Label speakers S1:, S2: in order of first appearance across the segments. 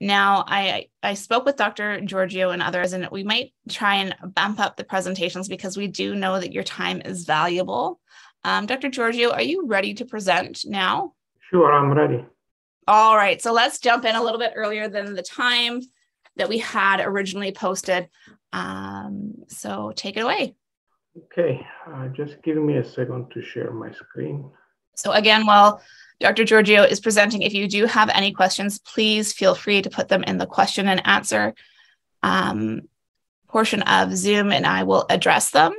S1: Now, I I spoke with Dr. Georgiou and others, and we might try and bump up the presentations because we do know that your time is valuable. Um, Dr. Georgiou, are you ready to present now?
S2: Sure, I'm ready.
S1: All right, so let's jump in a little bit earlier than the time that we had originally posted. Um, so take it away.
S2: Okay, uh, just give me a second to share my screen.
S1: So again, while Dr. Georgiou is presenting, if you do have any questions, please feel free to put them in the question and answer um, portion of Zoom and I will address them.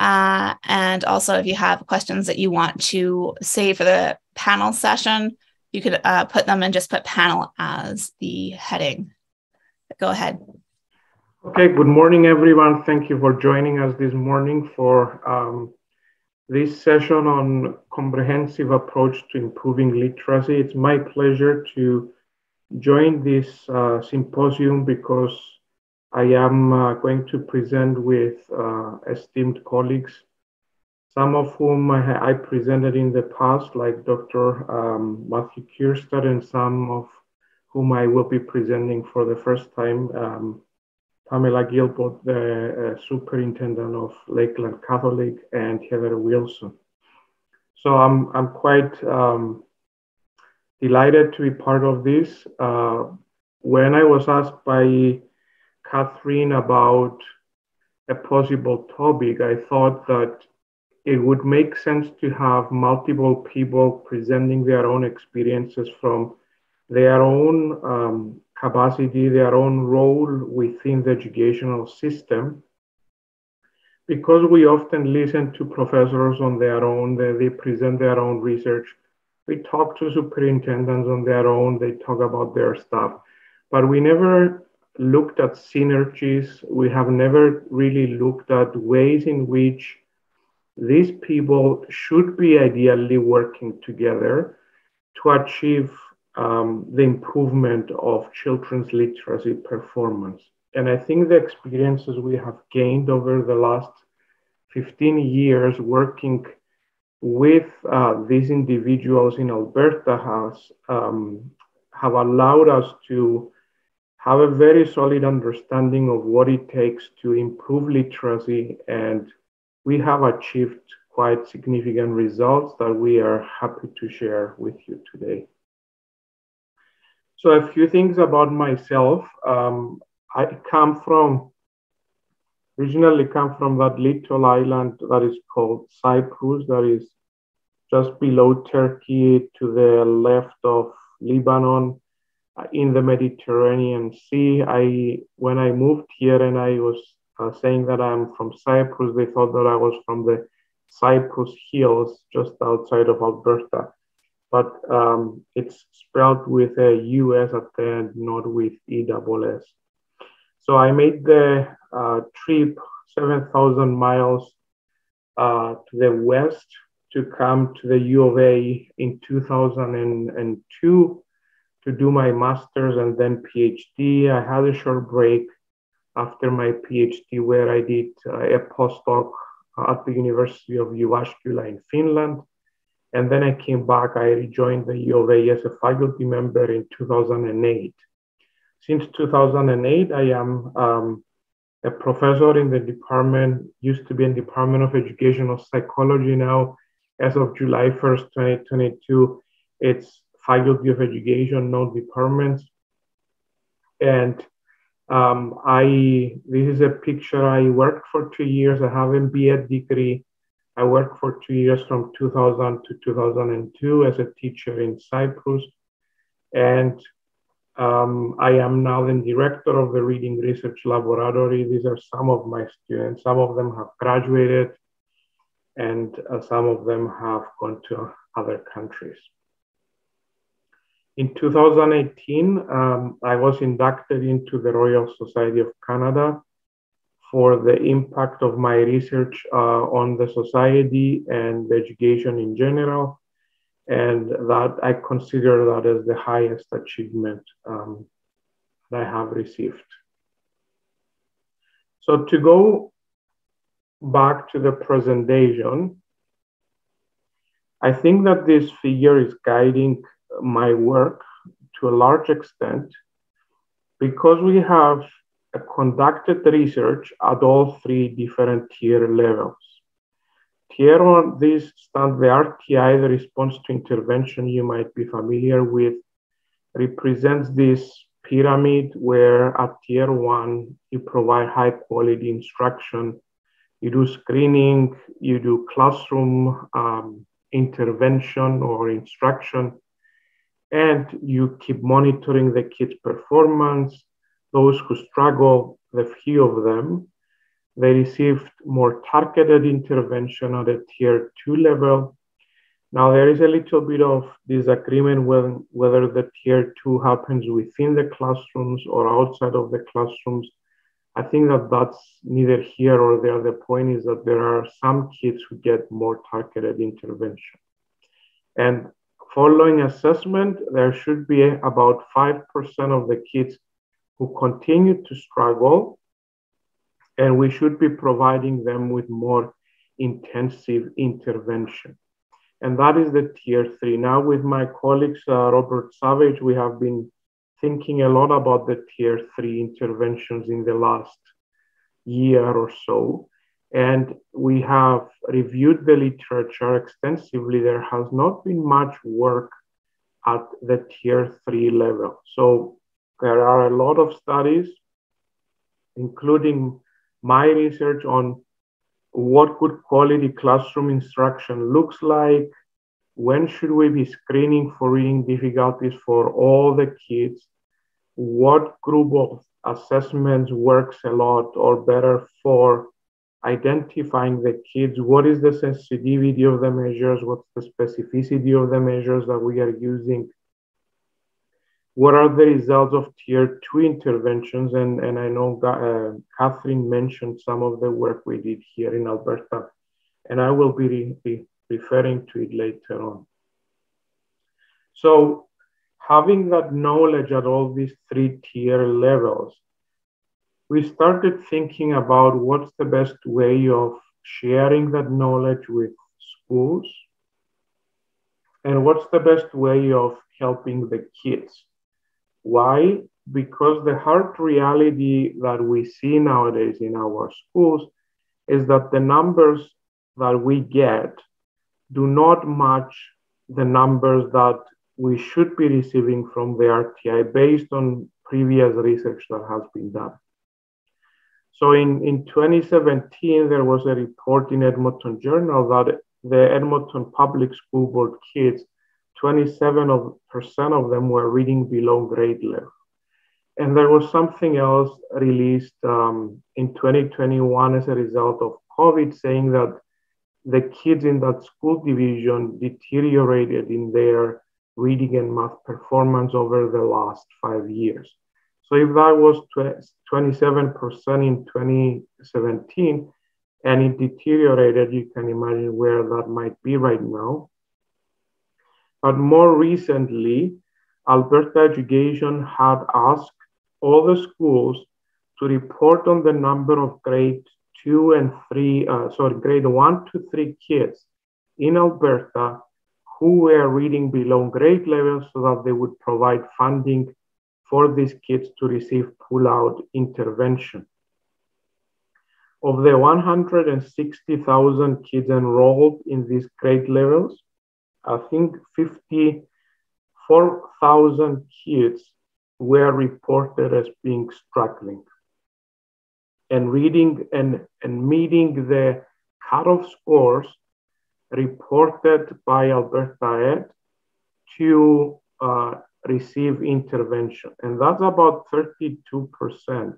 S1: Uh, and also, if you have questions that you want to save for the panel session, you could uh, put them and just put panel as the heading. Go ahead.
S2: Okay, good morning, everyone. Thank you for joining us this morning for um, this session on comprehensive approach to improving literacy. It's my pleasure to join this uh, symposium because I am uh, going to present with uh, esteemed colleagues, some of whom I, I, presented in the past, like Dr. Um, Matthew Kierstead, and some of whom I will be presenting for the first time, um, Pamela Gilbert, the uh, superintendent of Lakeland Catholic, and Heather Wilson. So I'm, I'm quite um, delighted to be part of this. Uh, when I was asked by Catherine about a possible topic, I thought that it would make sense to have multiple people presenting their own experiences from their own um, capacity, their own role within the educational system. Because we often listen to professors on their own, they, they present their own research. We talk to superintendents on their own, they talk about their stuff. But we never looked at synergies. We have never really looked at ways in which these people should be ideally working together to achieve um, the improvement of children's literacy performance. And I think the experiences we have gained over the last 15 years working with uh, these individuals in Alberta has um, have allowed us to have a very solid understanding of what it takes to improve literacy and we have achieved quite significant results that we are happy to share with you today. So a few things about myself. Um, I come from, originally come from that little island that is called Cyprus, that is just below Turkey to the left of Lebanon uh, in the Mediterranean Sea. I, when I moved here and I was uh, saying that I'm from Cyprus, they thought that I was from the Cypress Hills just outside of Alberta but um, it's spelled with a US at the end, not with ESS. So I made the uh, trip 7,000 miles uh, to the west to come to the U of A in 2002 to do my master's and then PhD. I had a short break after my PhD where I did uh, a postdoc at the University of Jyväskylä in Finland. And then I came back, I rejoined the U of A as a faculty member in 2008. Since 2008, I am um, a professor in the department, used to be in Department of Educational Psychology now. As of July 1st, 2022, it's Faculty of Education, no departments. And um, I, this is a picture, I worked for two years, I have a BA degree I worked for two years from 2000 to 2002 as a teacher in Cyprus. And um, I am now the director of the Reading Research Laboratory. These are some of my students. Some of them have graduated, and uh, some of them have gone to other countries. In 2018, um, I was inducted into the Royal Society of Canada for the impact of my research uh, on the society and education in general. And that I consider that as the highest achievement um, that I have received. So to go back to the presentation, I think that this figure is guiding my work to a large extent because we have conducted research at all three different tier levels. Tier one, this stand the RTI, the response to intervention you might be familiar with, represents this pyramid where at tier one, you provide high quality instruction, you do screening, you do classroom um, intervention or instruction, and you keep monitoring the kids' performance. Those who struggle, the few of them, they received more targeted intervention at a tier two level. Now, there is a little bit of disagreement when, whether the tier two happens within the classrooms or outside of the classrooms. I think that that's neither here or there. The point is that there are some kids who get more targeted intervention. And following assessment, there should be about 5% of the kids who continue to struggle, and we should be providing them with more intensive intervention. And that is the tier three. Now, with my colleagues, uh, Robert Savage, we have been thinking a lot about the tier three interventions in the last year or so. And we have reviewed the literature extensively. There has not been much work at the tier three level. So there are a lot of studies, including my research on what good quality classroom instruction looks like, when should we be screening for reading difficulties for all the kids, what group of assessments works a lot or better for identifying the kids, what is the sensitivity of the measures, what's the specificity of the measures that we are using, what are the results of tier two interventions? And, and I know uh, Catherine mentioned some of the work we did here in Alberta, and I will be re- referring to it later on. So, having that knowledge at all these three tier levels, we started thinking about what's the best way of sharing that knowledge with schools and what's the best way of helping the kids. Why? Because the hard reality that we see nowadays in our schools is that the numbers that we get do not match the numbers that we should be receiving from the RTI based on previous research that has been done. So in, in 2017, there was a report in Edmonton Journal that the Edmonton Public School Board kids, 27% of them were reading below grade level. And there was something else released um, in 2021 as a result of COVID saying that the kids in that school division deteriorated in their reading and math performance over the last five years. So if that was 27% in 2017 and it deteriorated, you can imagine where that might be right now. But more recently, Alberta Education had asked all the schools to report on the number of grade two and three, uh, sorry, grade one to three kids in Alberta who were reading below grade level so that they would provide funding for these kids to receive pull-out intervention. Of the 160,000 kids enrolled in these grade levels, I think 54,000 kids were reported as being struggling. And reading and, and meeting the cutoff scores reported by Alberta Ed to uh, receive intervention, and that's about 32%.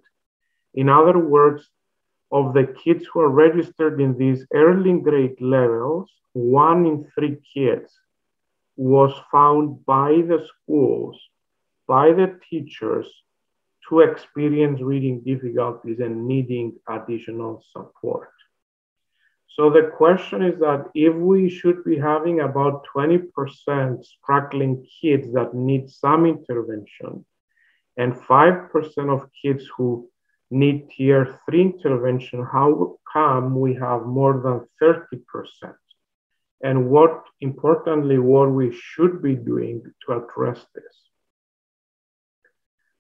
S2: In other words, of the kids who are registered in these early grade levels, one in three kids was found by the schools, by the teachers, to experience reading difficulties and needing additional support. So the question is that if we should be having about 20% struggling kids that need some intervention and 5% of kids who need tier three intervention, how come we have more than 30%? And what importantly, what we should be doing to address this.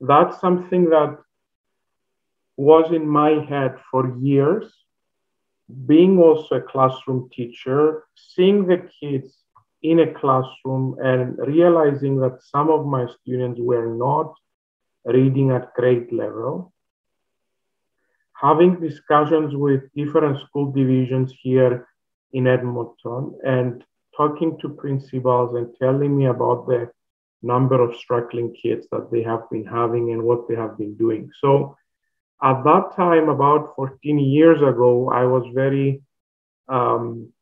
S2: that's something that was in my head for years. Being also a classroom teacher, seeing the kids in a classroom and realizing that some of my students were not reading at grade level, having discussions with different school divisions here in Edmonton and talking to principals and telling me about the number of struggling kids that they have been having and what they have been doing. So at that time, about 14 years ago, I was very um,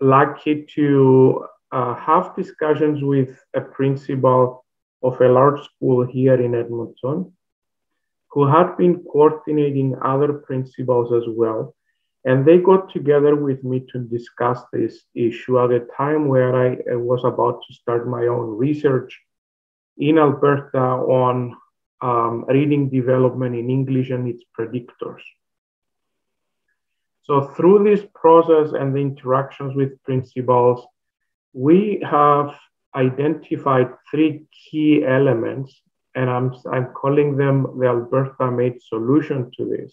S2: lucky to uh, have discussions with a principal of a large school here in Edmonton who had been coordinating other principals as well. And they got together with me to discuss this issue at a time where I was about to start my own research in Alberta on um, reading development in English and its predictors. So, through this process and the interactions with principals, we have identified three key elements, and I'm, I'm calling them the Alberta made solution to this.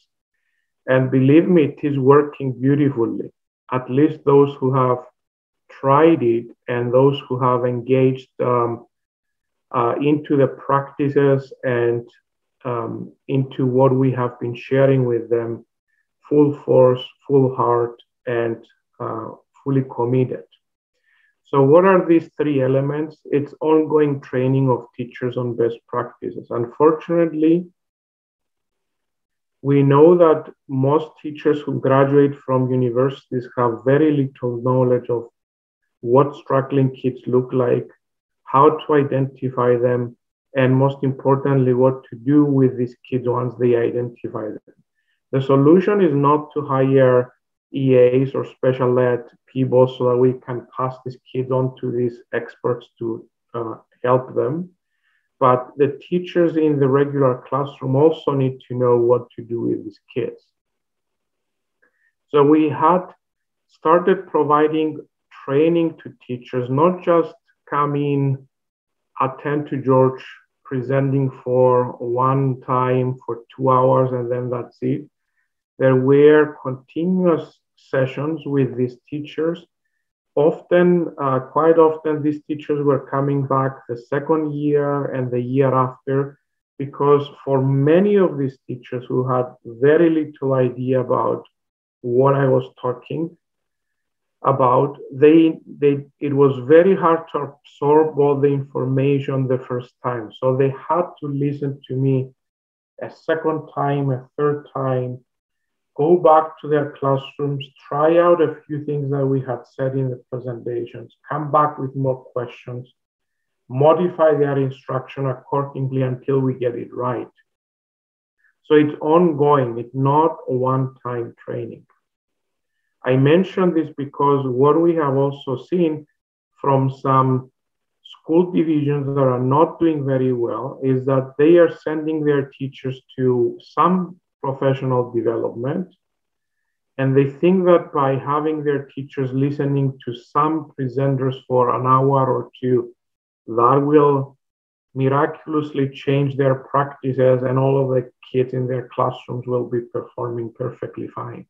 S2: And believe me, it is working beautifully. At least those who have tried it and those who have engaged um, uh, into the practices and um, into what we have been sharing with them, full force, full heart, and uh, fully committed. So, what are these three elements? It's ongoing training of teachers on best practices. Unfortunately, we know that most teachers who graduate from universities have very little knowledge of what struggling kids look like, how to identify them, and most importantly, what to do with these kids once they identify them. The solution is not to hire EAs or special ed people so that we can pass these kids on to these experts to uh, help them. But the teachers in the regular classroom also need to know what to do with these kids. So we had started providing training to teachers, not just come in, attend to George presenting for one time for two hours and then that's it. There were continuous sessions with these teachers. Often, uh, quite often, these teachers were coming back the second year and the year after because for many of these teachers who had very little idea about what I was talking about, they, they, it was very hard to absorb all the information the first time. So they had to listen to me a second time, a third time, go back to their classrooms, try out a few things that we had said in the presentations, come back with more questions, modify their instruction accordingly until we get it right. So it's ongoing, it's not a one time training. I mention this because what we have also seen from some school divisions that are not doing very well is that they are sending their teachers to some professional development. And they think that by having their teachers listening to some presenters for an hour or two, that will miraculously change their practices and all of the kids in their classrooms will be performing perfectly fine.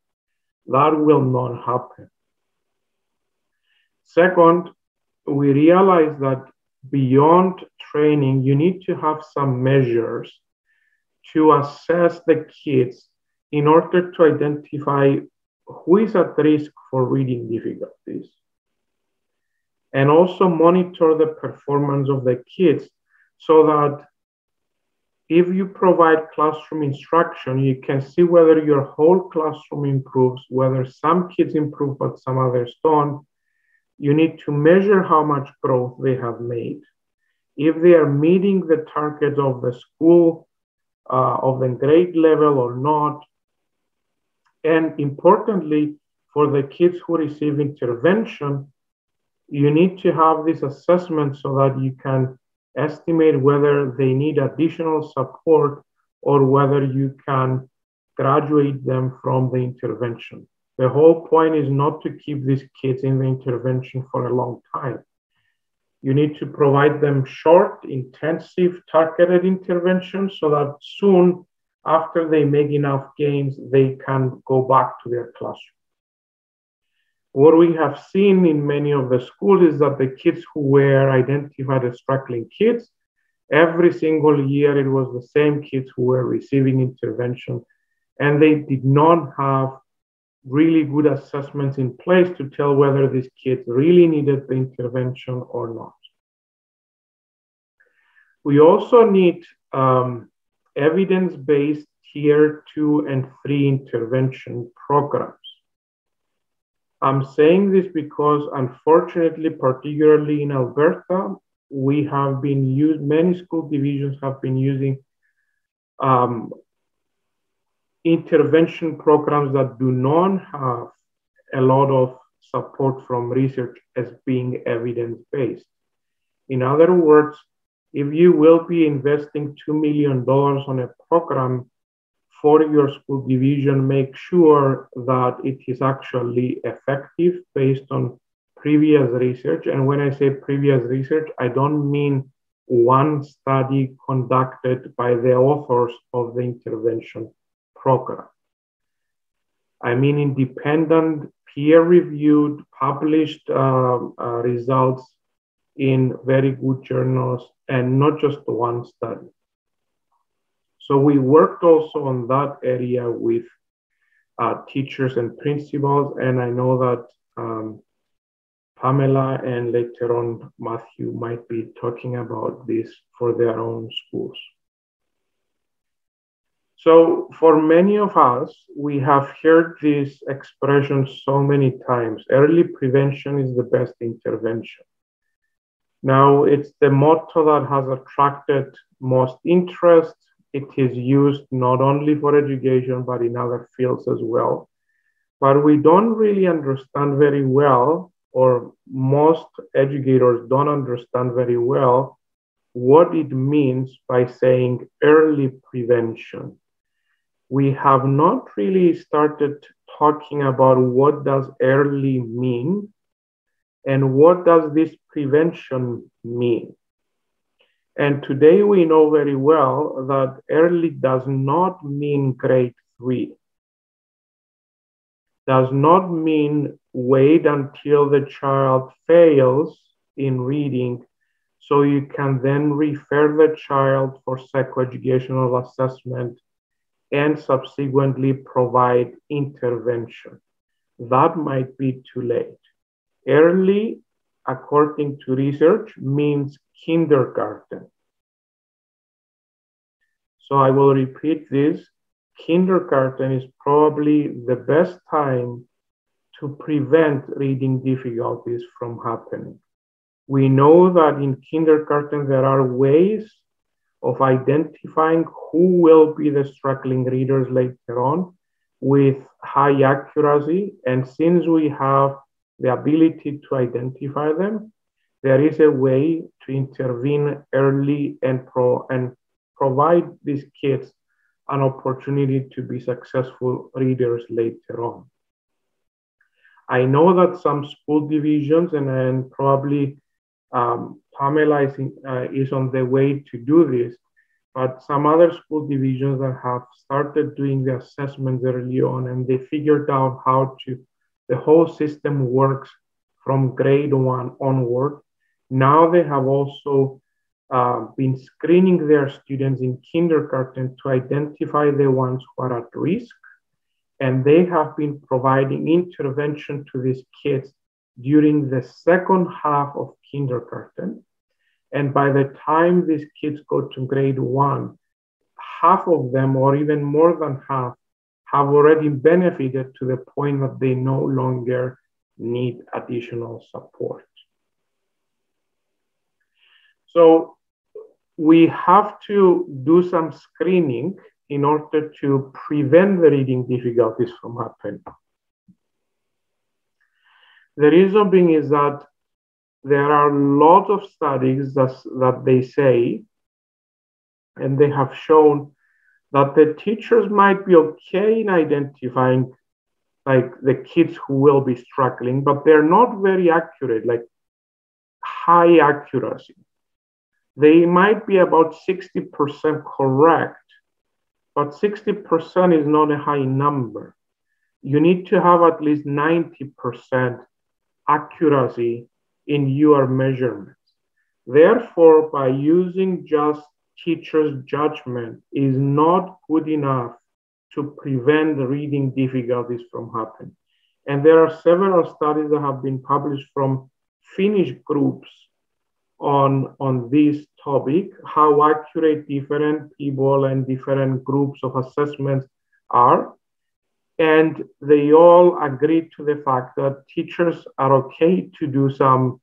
S2: That will not happen. Second, we realize that beyond training, you need to have some measures to assess the kids in order to identify who is at risk for reading difficulties and also monitor the performance of the kids so that if you provide classroom instruction, you can see whether your whole classroom improves, whether some kids improve but some others don't. You need to measure how much growth they have made. If they are meeting the targets of the school uh, of the grade level or not. And importantly, for the kids who receive intervention, you need to have this assessment so that you can estimate whether they need additional support or whether you can graduate them from the intervention. The whole point is not to keep these kids in the intervention for a long time. You need to provide them short, intensive, targeted interventions so that soon after they make enough gains, they can go back to their classroom. What we have seen in many of the schools is that the kids who were identified as struggling kids, every single year it was the same kids who were receiving intervention, and they did not have really good assessments in place to tell whether these kids really needed the intervention or not. We also need um, evidence based tier two and three intervention programs. I'm saying this because, unfortunately, particularly in Alberta, we have been used, many school divisions have been using um, intervention programs that do not have a lot of support from research as being evidence based. In other words, if you will be investing $2 million on a program for your school division, make sure that it is actually effective based on previous research. And when I say previous research, I don't mean one study conducted by the authors of the intervention program. I mean independent, peer-reviewed, published uh, uh, results in very good journals and not just one study. So we worked also on that area with uh, teachers and principals, and I know that um, Pamela and later on Matthew might be talking about this for their own schools. So, for many of us, we have heard this expression so many times early prevention is the best intervention. Now, it's the motto that has attracted most interest. It is used not only for education, but in other fields as well. But we don't really understand very well, or most educators don't understand very well, what it means by saying early prevention. We have not really started talking about what does early mean and what does this prevention mean? And today we know very well that early does not mean grade three, does not mean wait until the child fails in reading so you can then refer the child for psychoeducational assessment and subsequently provide intervention. That might be too late. Early, according to research, means kindergarten. So I will repeat this. Kindergarten is probably the best time to prevent reading difficulties from happening. We know that in kindergarten there are ways of identifying who will be the struggling readers later on with high accuracy. And since we have the ability to identify them, there is a way to intervene early and, pro- and provide these kids an opportunity to be successful readers later on. I know that some school divisions, and, and probably um, Pamela is, in, uh, is on the way to do this, but some other school divisions that have started doing the assessments early on and they figured out how to the whole system works from grade one onward. Now they have also uh, been screening their students in kindergarten to identify the ones who are at risk. And they have been providing intervention to these kids during the second half of kindergarten. And by the time these kids go to grade one, half of them, or even more than half, have already benefited to the point that they no longer need additional support. So we have to do some screening in order to prevent the reading difficulties from happening. The reason being is that there are a lot of studies that, that they say, and they have shown that the teachers might be okay in identifying like the kids who will be struggling, but they're not very accurate. Like high accuracy. They might be about 60% correct, but 60% is not a high number. You need to have at least 90% accuracy in your measurements. Therefore, by using just teacher's judgment is not good enough to prevent reading difficulties from happening. And there are several studies that have been published from Finnish groups on, on this topic, how accurate different people and different groups of assessments are. And they all agreed to the fact that teachers are okay to do some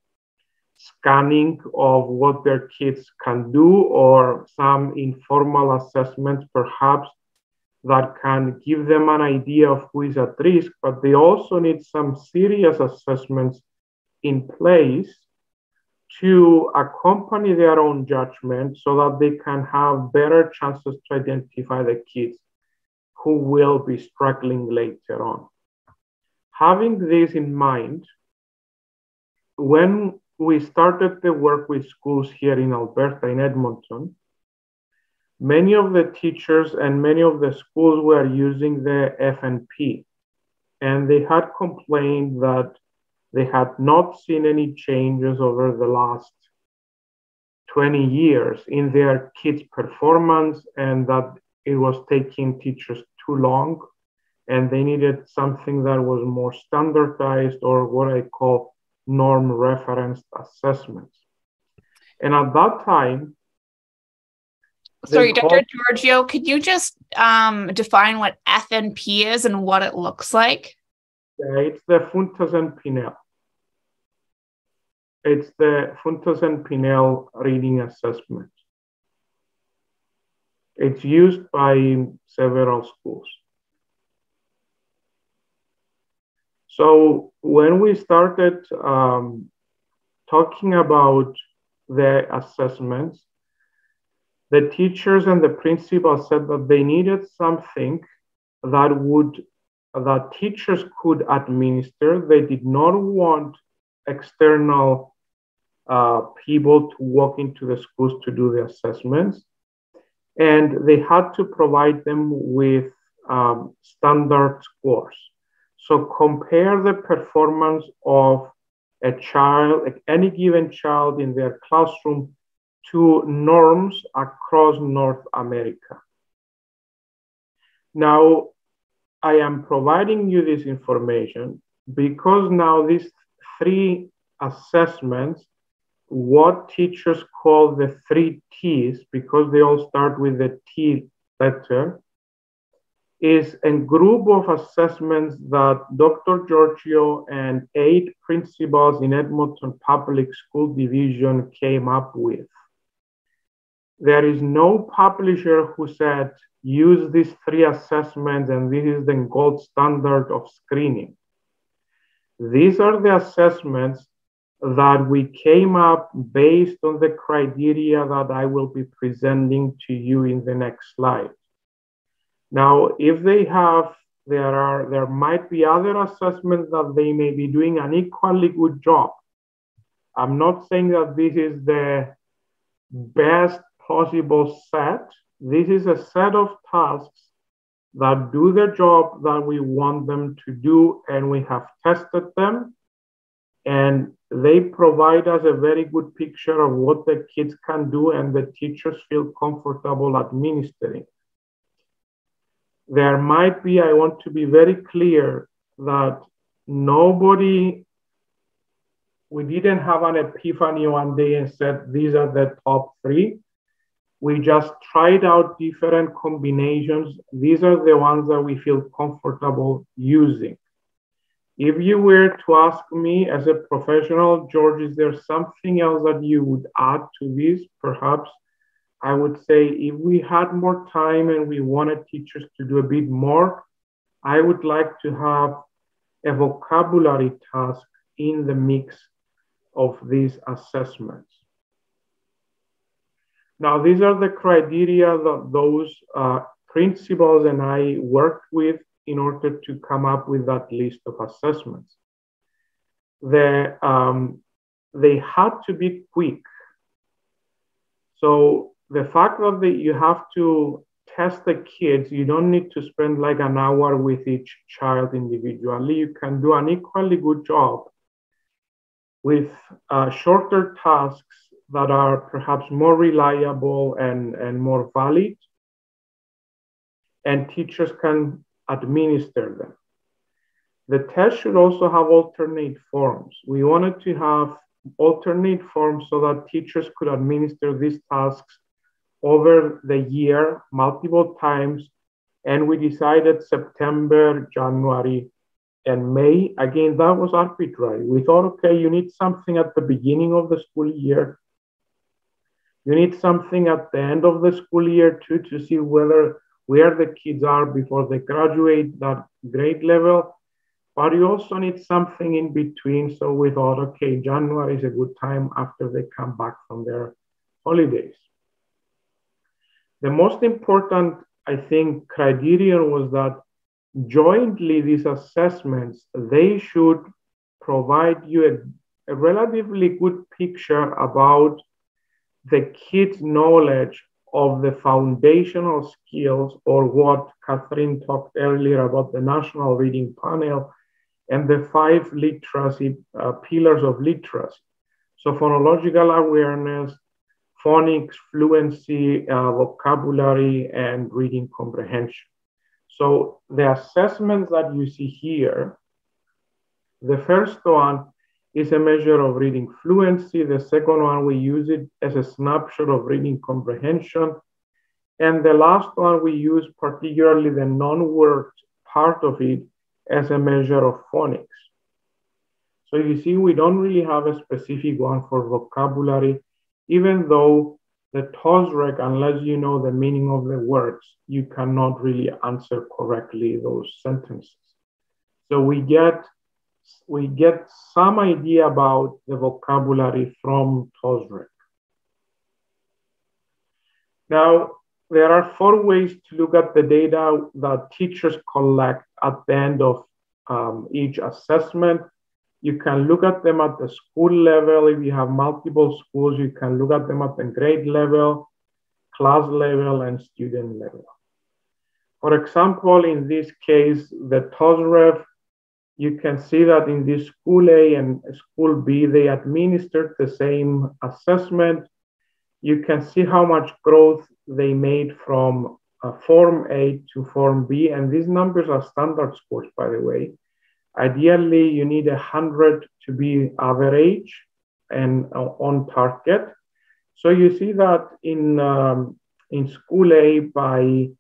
S2: scanning of what their kids can do or some informal assessment, perhaps that can give them an idea of who is at risk, but they also need some serious assessments in place to accompany their own judgment so that they can have better chances to identify the kids who will be struggling later on. Having this in mind, when we started the work with schools here in Alberta, in Edmonton, many of the teachers and many of the schools were using the FNP. And they had complained that they had not seen any changes over the last 20 years in their kids' performance and that it was taking teachers too long and they needed something that was more standardized or what I call norm referenced assessments. And at that time,
S1: Sorry, Dr. Georgiou, could you just um, define what FNP is and what it looks like?
S2: Yeah, it's the Fountas and Pinnell. It's the Fountas and Pinnell reading assessment. It's used by several schools. So when we started um, talking about the assessments, the teachers and the principal said that they needed something that would that teachers could administer. They did not want external uh, people to walk into the schools to do the assessments, and they had to provide them with um, standard scores. So compare the performance of a child, any given child in their classroom to norms across North America. Now, I am providing you this information because now these three assessments, what teachers call the three T's, because they all start with the T letter, is a group of assessments that Dr. Georgiou and eight principals in Edmonton Public School Division came up with. There is no publisher who said, use these three assessments and this is the gold standard of screening. These are the assessments that we came up based on the criteria that I will be presenting to you in the next slide. Now, if they have, there are, there might be other assessments that they may be doing an equally good job. I'm not saying that this is the best possible set. This is a set of tasks that do the job that we want them to do, and we have tested them. And they provide us a very good picture of what the kids can do, and the teachers feel comfortable administering. There might be, I want to be very clear that nobody, we didn't have an epiphany one day and said, these are the top three we just tried out different combinations. These are the ones that we feel comfortable using. If you were to ask me as a professional, George, is there something else that you would add to this? Perhaps I would say if we had more time and we wanted teachers to do a bit more, I would like to have a vocabulary task in the mix of these assessments. Now, these are the criteria that those uh, principals and I worked with in order to come up with that list of assessments. The, um, they had to be quick. So the fact that you have to test the kids, you don't need to spend like an hour with each child individually. You can do an equally good job with uh, shorter tasks that are perhaps more reliable and, and more valid, and teachers can administer them. The test should also have alternate forms. We wanted to have alternate forms so that teachers could administer these tasks over the year multiple times. And we decided September, January, and May. Again, that was arbitrary. We thought, okay, you need something at the beginning of the school year. You need something at the end of the school year too to see whether where the kids are before they graduate that grade level. But you also need something in between. So we thought, okay, January is a good time after they come back from their holidays. The most important, I think, criterion was that jointly these assessments, they should provide you a, a relatively good picture about the kid's knowledge of the foundational skills or what Catherine talked earlier about the National Reading Panel and the five literacy uh, pillars of literacy. So phonological awareness, phonics, fluency, uh, vocabulary, and reading comprehension. So the assessments that you see here, the first one is a measure of reading fluency. The second one, we use it as a snapshot of reading comprehension. And the last one, we use particularly the non-word part of it as a measure of phonics. So you see, we don't really have a specific one for vocabulary even though the TOSREC, unless you know the meaning of the words, you cannot really answer correctly those sentences. So we get we get some idea about the vocabulary from TOSREC. Now, there are four ways to look at the data that teachers collect at the end of um, each assessment. You can look at them at the school level. If you have multiple schools, you can look at them at the grade level, class level, and student level. For example, in this case, the TOSREF, you can see that in this school A and school B, they administered the same assessment. You can see how much growth they made from uh, Form A to Form B, and these numbers are standard scores, by the way. Ideally, you need 100 to be average and uh, on target. So you see that in, um, in school A by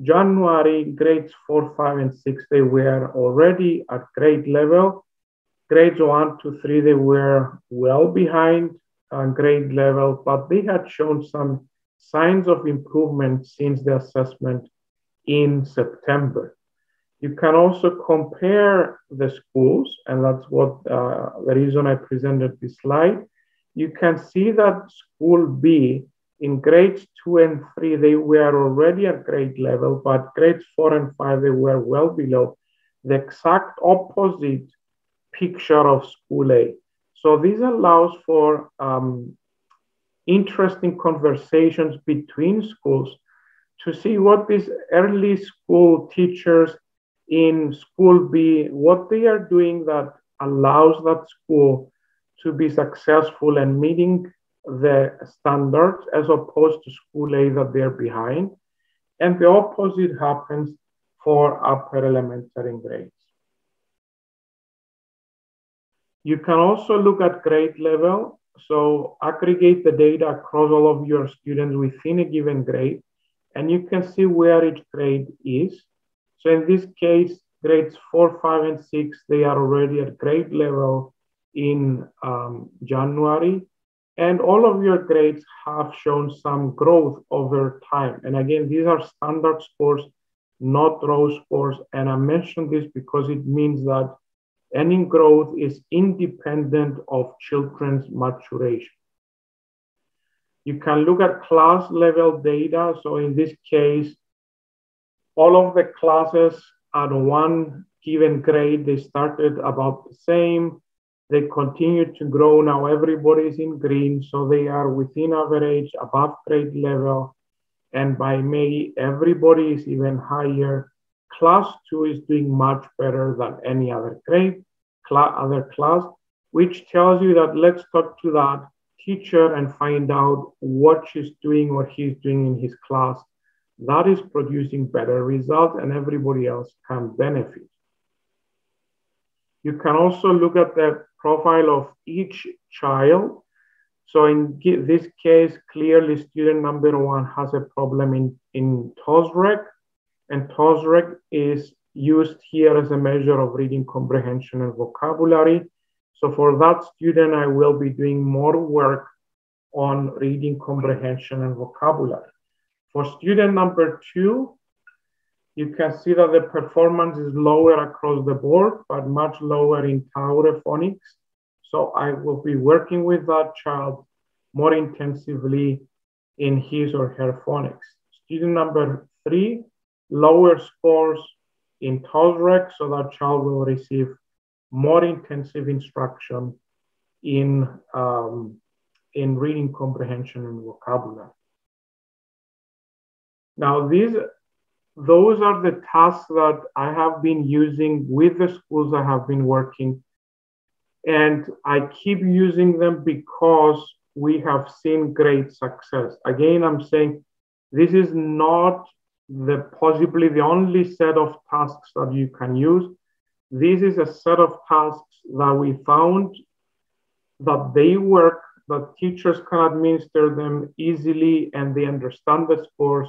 S2: January, grades four, five, and six, they were already at grade level. Grades one to three, they were well behind uh, grade level, but they had shown some signs of improvement since the assessment in September. You can also compare the schools, and that's what uh, the reason I presented this slide. You can see that school B in grades two and three, they were already at grade level, but grades four and five, they were well below the exact opposite picture of school A. So this allows for um, interesting conversations between schools to see what these early school teachers in school B, what they are doing that allows that school to be successful and meeting the standards as opposed to school A that they're behind. And the opposite happens for upper elementary grades. You can also look at grade level. So aggregate the data across all of your students within a given grade, and you can see where each grade is. So in this case, grades four, five, and six, they are already at grade level in um, January. And all of your grades have shown some growth over time. And again, these are standard scores, not raw scores. And I mention this because it means that any growth is independent of children's maturation. You can look at class level data. So in this case, all of the classes at one given grade, they started about the same. They continue to grow. Now everybody is in green, so they are within average, above grade level. And by May, everybody is even higher. Class two is doing much better than any other grade, cl- other class, which tells you that let's talk to that teacher and find out what she's doing or he's doing in his class. That is producing better results, and everybody else can benefit. You can also look at the profile of each child. So in this case, clearly student number one has a problem in, in TOSREC, and TOSREC is used here as a measure of reading comprehension and vocabulary. So for that student, I will be doing more work on reading comprehension and vocabulary. For student number two, you can see that the performance is lower across the board, but much lower in TOWRE phonics. So I will be working with that child more intensively in his or her phonics. Student number three, lower scores in TOSREC, so that child will receive more intensive instruction in, um, in reading comprehension and vocabulary. Now, these those are the tasks that I have been using with the schools I have been working. And I keep using them because we have seen great success. Again, I'm saying this is not the possibly the only set of tasks that you can use. This is a set of tasks that we found that they work, that teachers can administer them easily and they understand the scores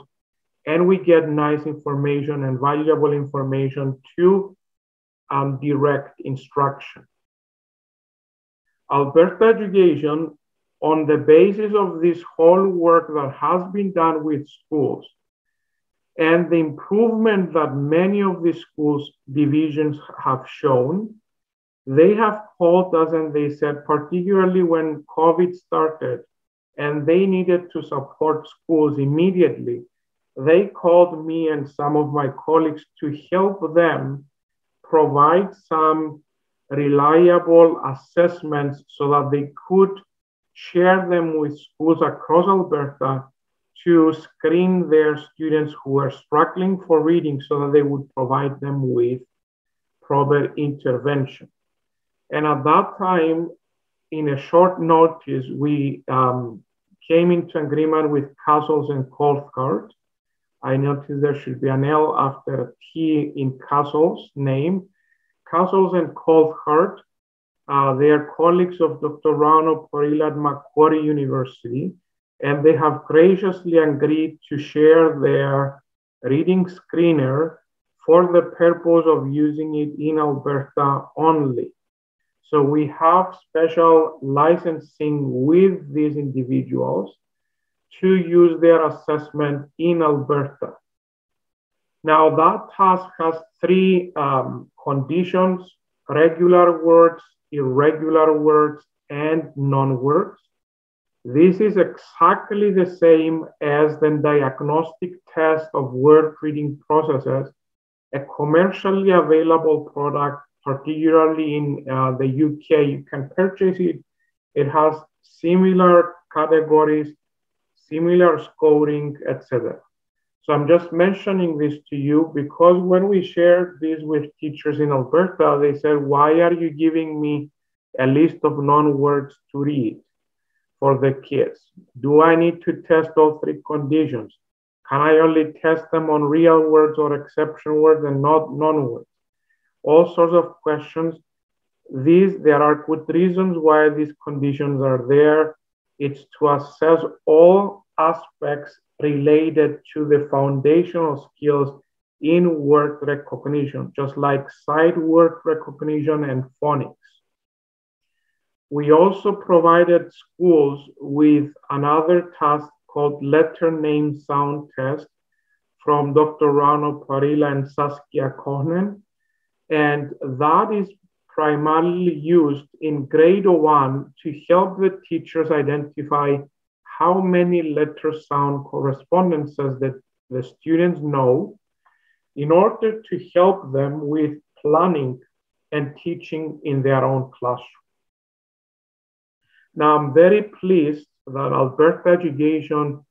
S2: and we get nice information and valuable information to um, direct instruction. Alberta Education, on the basis of this whole work that has been done with schools and the improvement that many of the schools divisions have shown, they have called us and they said, particularly when COVID started and they needed to support schools immediately, they called me and some of my colleagues to help them provide some reliable assessments so that they could share them with schools across Alberta to screen their students who are struggling for reading so that they would provide them with proper intervention. And at that time, in a short notice, we um, came into agreement with Castles and Coltheart I noticed there should be an L after T in Castle's name. Castles and Coltheart, uh, they are colleagues of Dr. Rauno Parrila at Macquarie University, and they have graciously agreed to share their reading screener for the purpose of using it in Alberta only. So we have special licensing with these individuals to use their assessment in Alberta. Now, that task has three um, conditions regular words, irregular words, and non words. This is exactly the same as the diagnostic test of word reading processes, a commercially available product, particularly in uh, the UK. You can purchase it. It has similar categories similar scoring, etc. So I'm just mentioning this to you because when we shared this with teachers in Alberta, they said, why are you giving me a list of non-words to read for the kids? Do I need to test all three conditions? Can I only test them on real words or exception words and not non-words? All sorts of questions. These, there are good reasons why these conditions are there it's to assess all aspects related to the foundational skills in word recognition, just like sight word recognition and phonics. We also provided schools with another task called letter name sound test from Dr. Rauno Parrila and Saskia Kohnen. And that is primarily used in grade one to help the teachers identify how many letter sound correspondences that the students know in order to help them with planning and teaching in their own classroom. Now, I'm very pleased that Alberta Education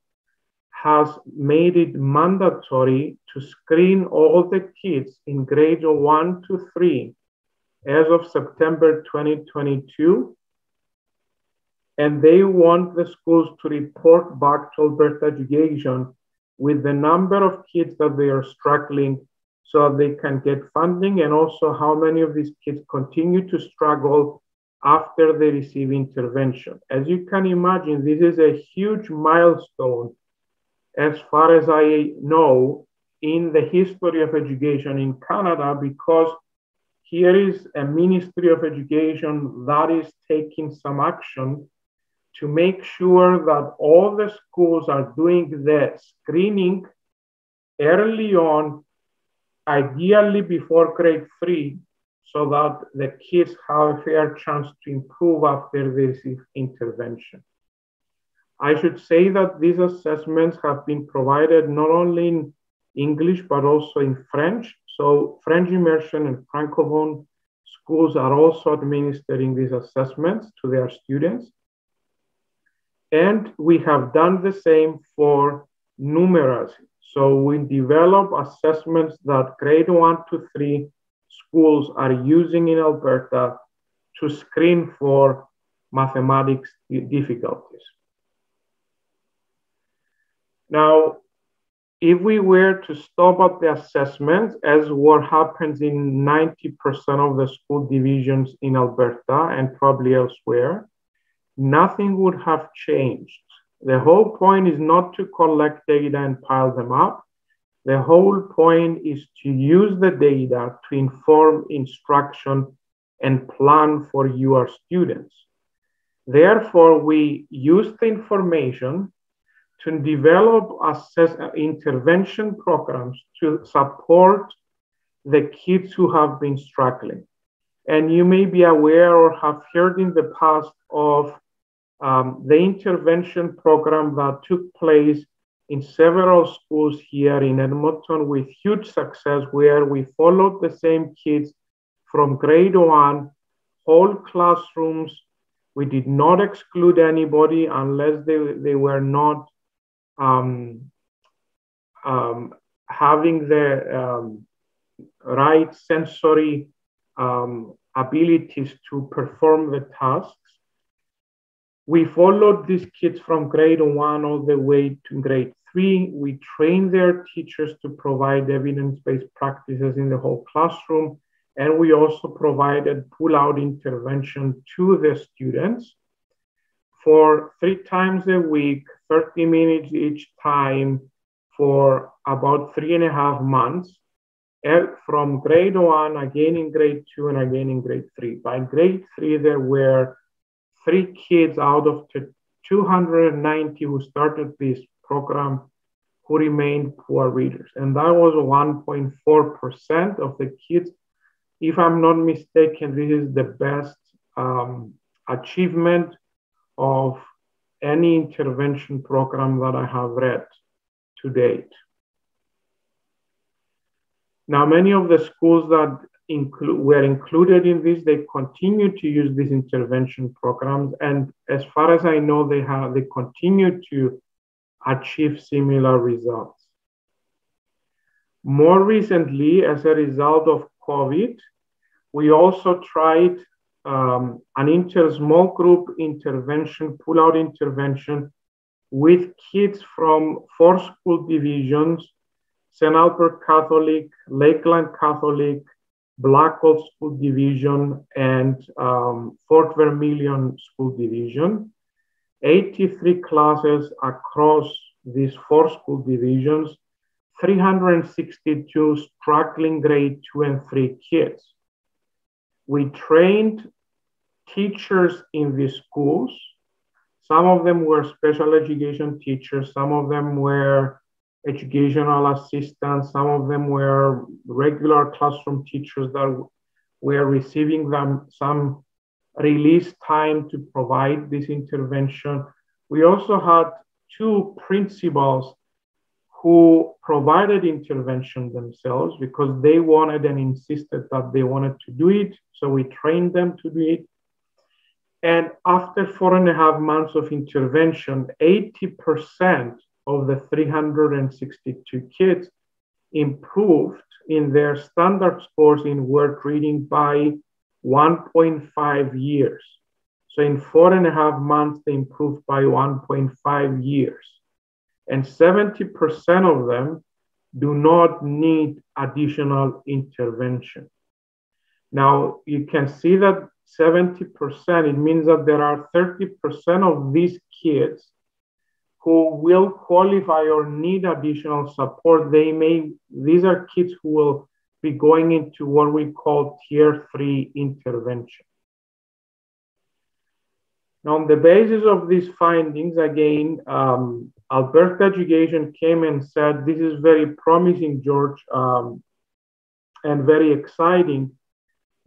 S2: has made it mandatory to screen all the kids in grades 1 to 3 as of September 2022. And they want the schools to report back to Alberta Education with the number of kids that they are struggling so they can get funding and also how many of these kids continue to struggle after they receive intervention. As you can imagine, this is a huge milestone as far as I know in the history of education in Canada because here is a Ministry of Education that is taking some action to make sure that all the schools are doing the screening early on, ideally before grade three, so that the kids have a fair chance to improve after receive intervention. I should say that these assessments have been provided not only in English but also in French. So French immersion and Francophone schools are also administering these assessments to their students. And we have done the same for numeracy. So we develop assessments that grade one to three schools are using in Alberta to screen for mathematics difficulties. Now, if we were to stop at the assessments, as what happens in 90% of the school divisions in Alberta and probably elsewhere, nothing would have changed. The whole point is not to collect data and pile them up. The whole point is to use the data to inform instruction and plan for your students. Therefore, we use the information to develop assess, intervention programs to support the kids who have been struggling. And you may be aware or have heard in the past of um, the intervention program that took place in several schools here in Edmonton with huge success, where we followed the same kids from grade one, whole classrooms. We did not exclude anybody unless they, they were not um, um, having the um, right sensory um, abilities to perform the tasks. We followed these kids from grade one all the way to grade three. We trained their teachers to provide evidence based practices in the whole classroom. And we also provided pull out intervention to the students for three times a week, 30 minutes each time for about three and a half months from grade one, again in grade two, and again in grade three. By grade three, there were three kids out of 290 who started this program who remained poor readers. And that was 1.4% of the kids. If I'm not mistaken, this is the best um, achievement of any intervention program that I have read to date. Now, many of the schools that inclu- were included in this, they continue to use these intervention programs, and as far as I know, they have they continue to achieve similar results. More recently, as a result of COVID, we also tried um, an inter small group intervention, pull out intervention with kids from four school divisions St. Albert Catholic, Lakeland Catholic, Black Gold School Division, and um, Fort Vermilion School Division. 83 classes across these four school divisions, 362 struggling grade two and three kids. We trained teachers in these schools. Some of them were special education teachers, some of them were educational assistants, some of them were regular classroom teachers that were receiving them some release time to provide this intervention. We also had two principals who provided intervention themselves because they wanted and insisted that they wanted to do it. So we trained them to do it. And after four and a half months of intervention, 80% of the 362 kids improved in their standard scores in word reading by 1.5 years. So in four and a half months, they improved by 1.5 years. And 70% of them do not need additional intervention. Now, you can see that 70%, it means that there are 30% of these kids who will qualify or need additional support. They may, these are kids who will be going into what we call tier three intervention. Now, on the basis of these findings, again, um, Alberta Education came and said, This is very promising, George, um, and very exciting.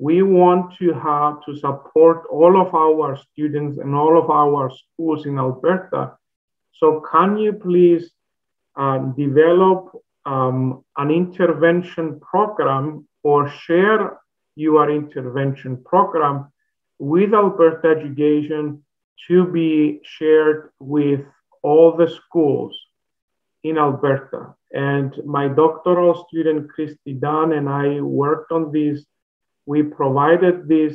S2: We want to have to support all of our students and all of our schools in Alberta. So, can you please uh, develop um, an intervention program or share your intervention program with Alberta Education to be shared with all the schools in Alberta. And my doctoral student, Christy Dunn, and I worked on this. We provided this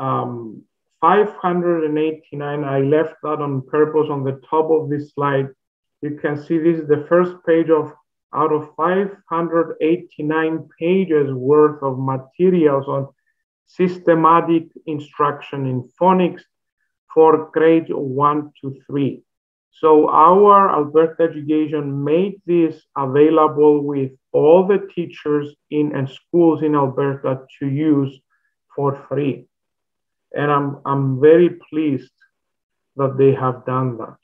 S2: um, 589. I left that on purpose on the top of this slide. You can see this is the first page of out of 589 pages worth of materials on systematic instruction in phonics for grade one to three. So our Alberta Education made this available with all the teachers in and schools in Alberta to use for free. And I'm, I'm very pleased that they have done that.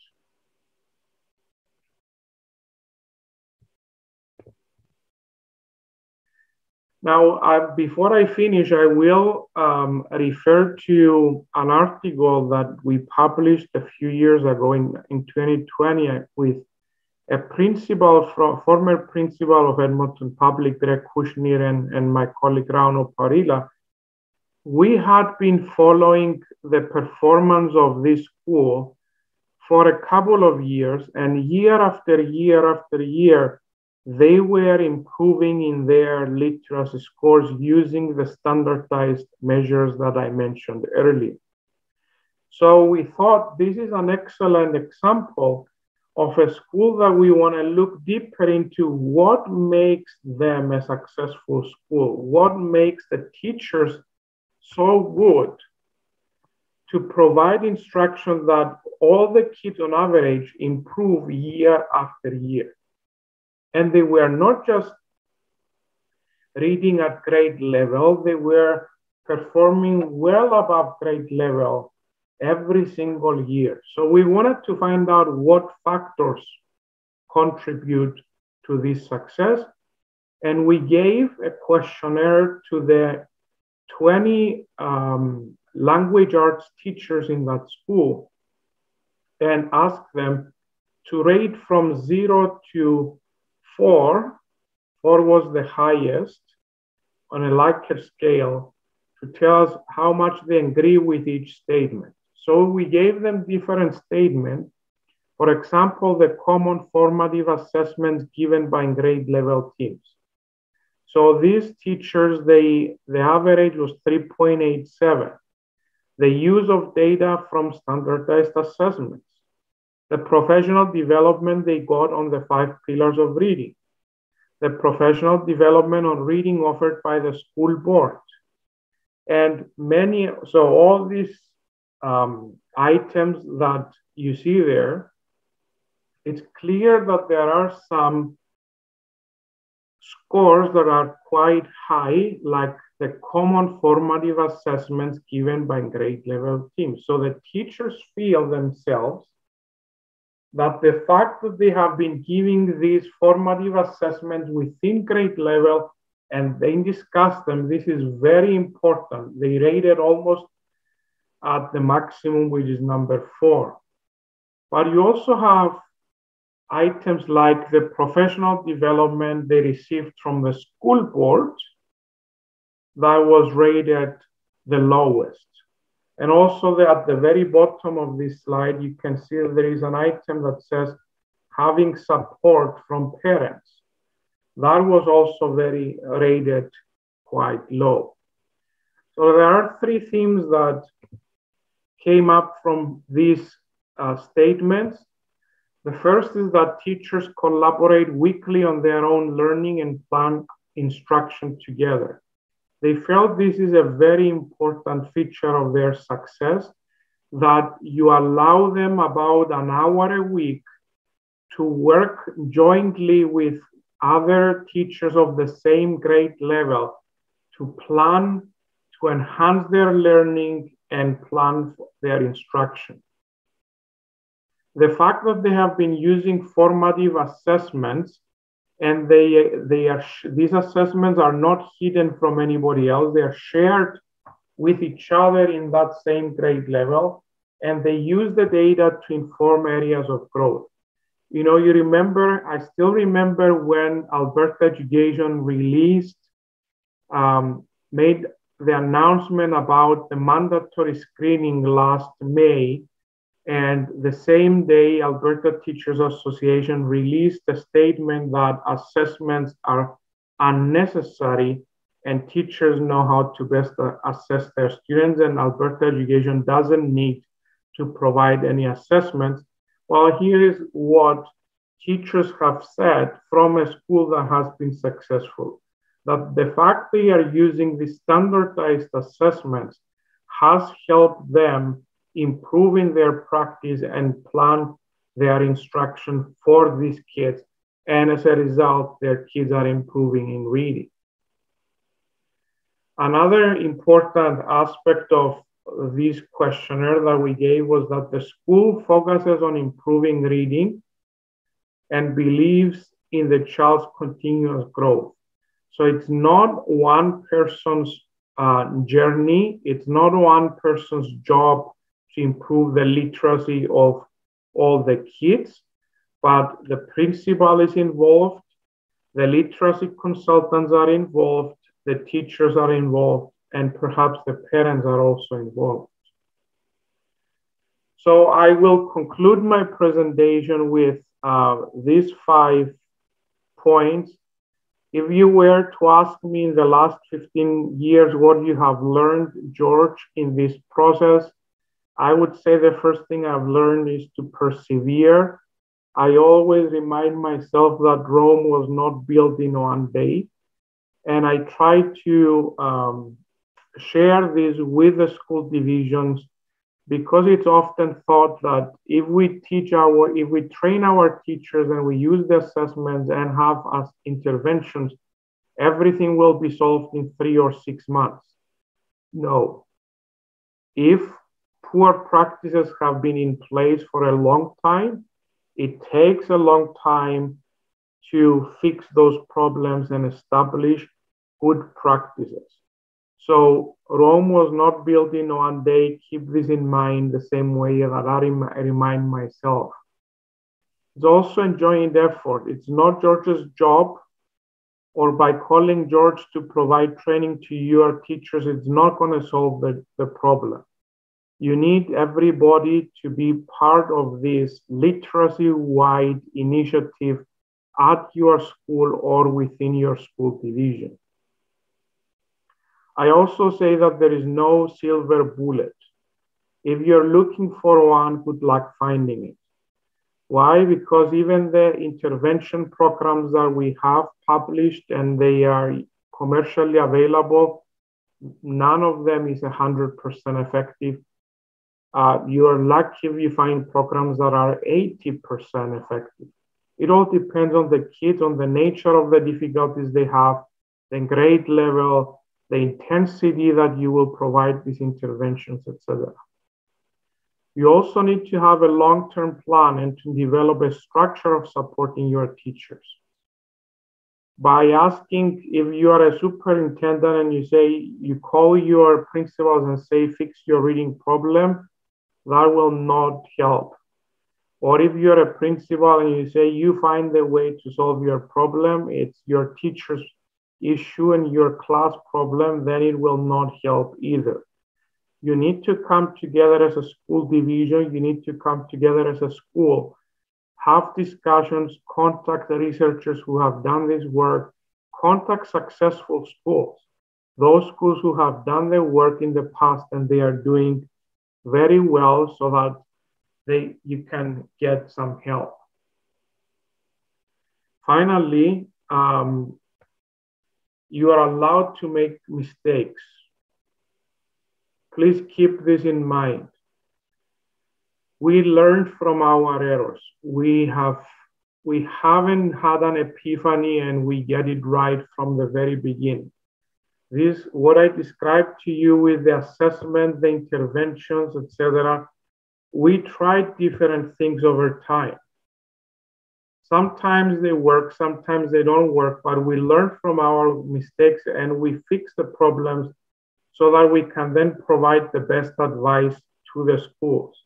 S2: Now, uh, before I finish, I will um, refer to an article that we published a few years ago in, in 2020 with a principal, from, former principal of Edmonton Public, Greg Kushnir, and, and my colleague Rauno Parrila. We had been following the performance of this school for a couple of years, and year after year after year, they were improving in their literacy scores using the standardized measures that I mentioned earlier. So we thought this is an excellent example of a school that we want to look deeper into what makes them a successful school, what makes the teachers so good to provide instruction that all the kids on average improve year after year. And they were not just reading at grade level, they were performing well above grade level every single year. So we wanted to find out what factors contribute to this success. And we gave a questionnaire to the 20 um, language arts teachers in that school and asked them to rate from zero to four, four was the highest on a Likert scale to tell us how much they agree with each statement. So we gave them different statements. For example, the common formative assessments given by grade level teams. So these teachers, they the average was 3.87. The use of data from standardized assessments the professional development they got on the five pillars of reading, the professional development on reading offered by the school board, and many, so all these um, items that you see there, it's clear that there are some scores that are quite high, like the common formative assessments given by grade level teams. So the teachers feel themselves that the fact that they have been giving these formative assessments within grade level and they discuss them, this is very important. They rated almost at the maximum, which is number four. But you also have items like the professional development they received from the school board that was rated the lowest. And also the, at the very bottom of this slide, you can see there is an item that says having support from parents. That was also very rated quite low. So there are three themes that came up from these uh, statements. The first is that teachers collaborate weekly on their own learning and plan instruction together. They felt this is a very important feature of their success that you allow them about an hour a week to work jointly with other teachers of the same grade level to plan to enhance their learning and plan their instruction. The fact that they have been using formative assessments and they, they are, these assessments are not hidden from anybody else, they are shared with each other in that same grade level, and they use the data to inform areas of growth. You know, you remember, I still remember when Alberta Education released, um, made the announcement about the mandatory screening last May. And the same day, Alberta Teachers Association released a statement that assessments are unnecessary and teachers know how to best assess their students, and Alberta Education doesn't need to provide any assessments. Well, here is what teachers have said from a school that has been successful that the fact they are using the standardized assessments has helped them improving their practice and plan their instruction for these kids. And as a result, their kids are improving in reading. Another important aspect of this questionnaire that we gave was that the school focuses on improving reading and believes in the child's continuous growth. So it's not one person's uh, journey, it's not one person's job to improve the literacy of all the kids, but the principal is involved, the literacy consultants are involved, the teachers are involved, and perhaps the parents are also involved. So I will conclude my presentation with uh, these five points if you were to ask me in the last 15 years what you have learned, George, in this process, I would say the first thing I've learned is to persevere. I always remind myself that Rome was not built in one day. And I try to um, share this with the school divisions because it's often thought that if we teach our, if we train our teachers and we use the assessments and have as interventions, everything will be solved in three or six months. No. If poor practices have been in place for a long time, it takes a long time to fix those problems and establish good practices. So Rome was not built in one day. Keep this in mind the same way that I, rem- remind myself. It's also enjoying the effort. It's not George's job, or by calling George to provide training to your teachers, it's not going to solve the, the problem. You need everybody to be part of this literacy wide initiative at your school or within your school division. I also say that there is no silver bullet. If you're looking for one, good luck finding it. Why? Because even the intervention programs that we have published and they are commercially available, none of them is 100% effective. Uh, you are lucky if you find programs that are 80% effective. It all depends on the kids, on the nature of the difficulties they have, the grade level, the intensity that you will provide these interventions, etc. You also need to have a long-term plan and to develop a structure of supporting your teachers. By asking if you are a superintendent and you say, you call your principals and say, fix your reading problem, that will not help. Or if you're a principal and you say, you find the way to solve your problem, it's your teacher's issue and your class problem, then it will not help either. You need to come together as a school division. You need to come together as a school, have discussions, contact the researchers who have done this work, contact successful schools, those schools who have done their work in the past and they are doing very well so that they you can get some help. Finally, um, you are allowed to make mistakes. Please keep this in mind. We learn from our errors. We have we haven't had an epiphany and we get it right from the very beginning. This what I described to you with the assessment, the interventions, etc. We tried different things over time. Sometimes they work, sometimes they don't work, but we learn from our mistakes and we fix the problems so that we can then provide the best advice to the schools.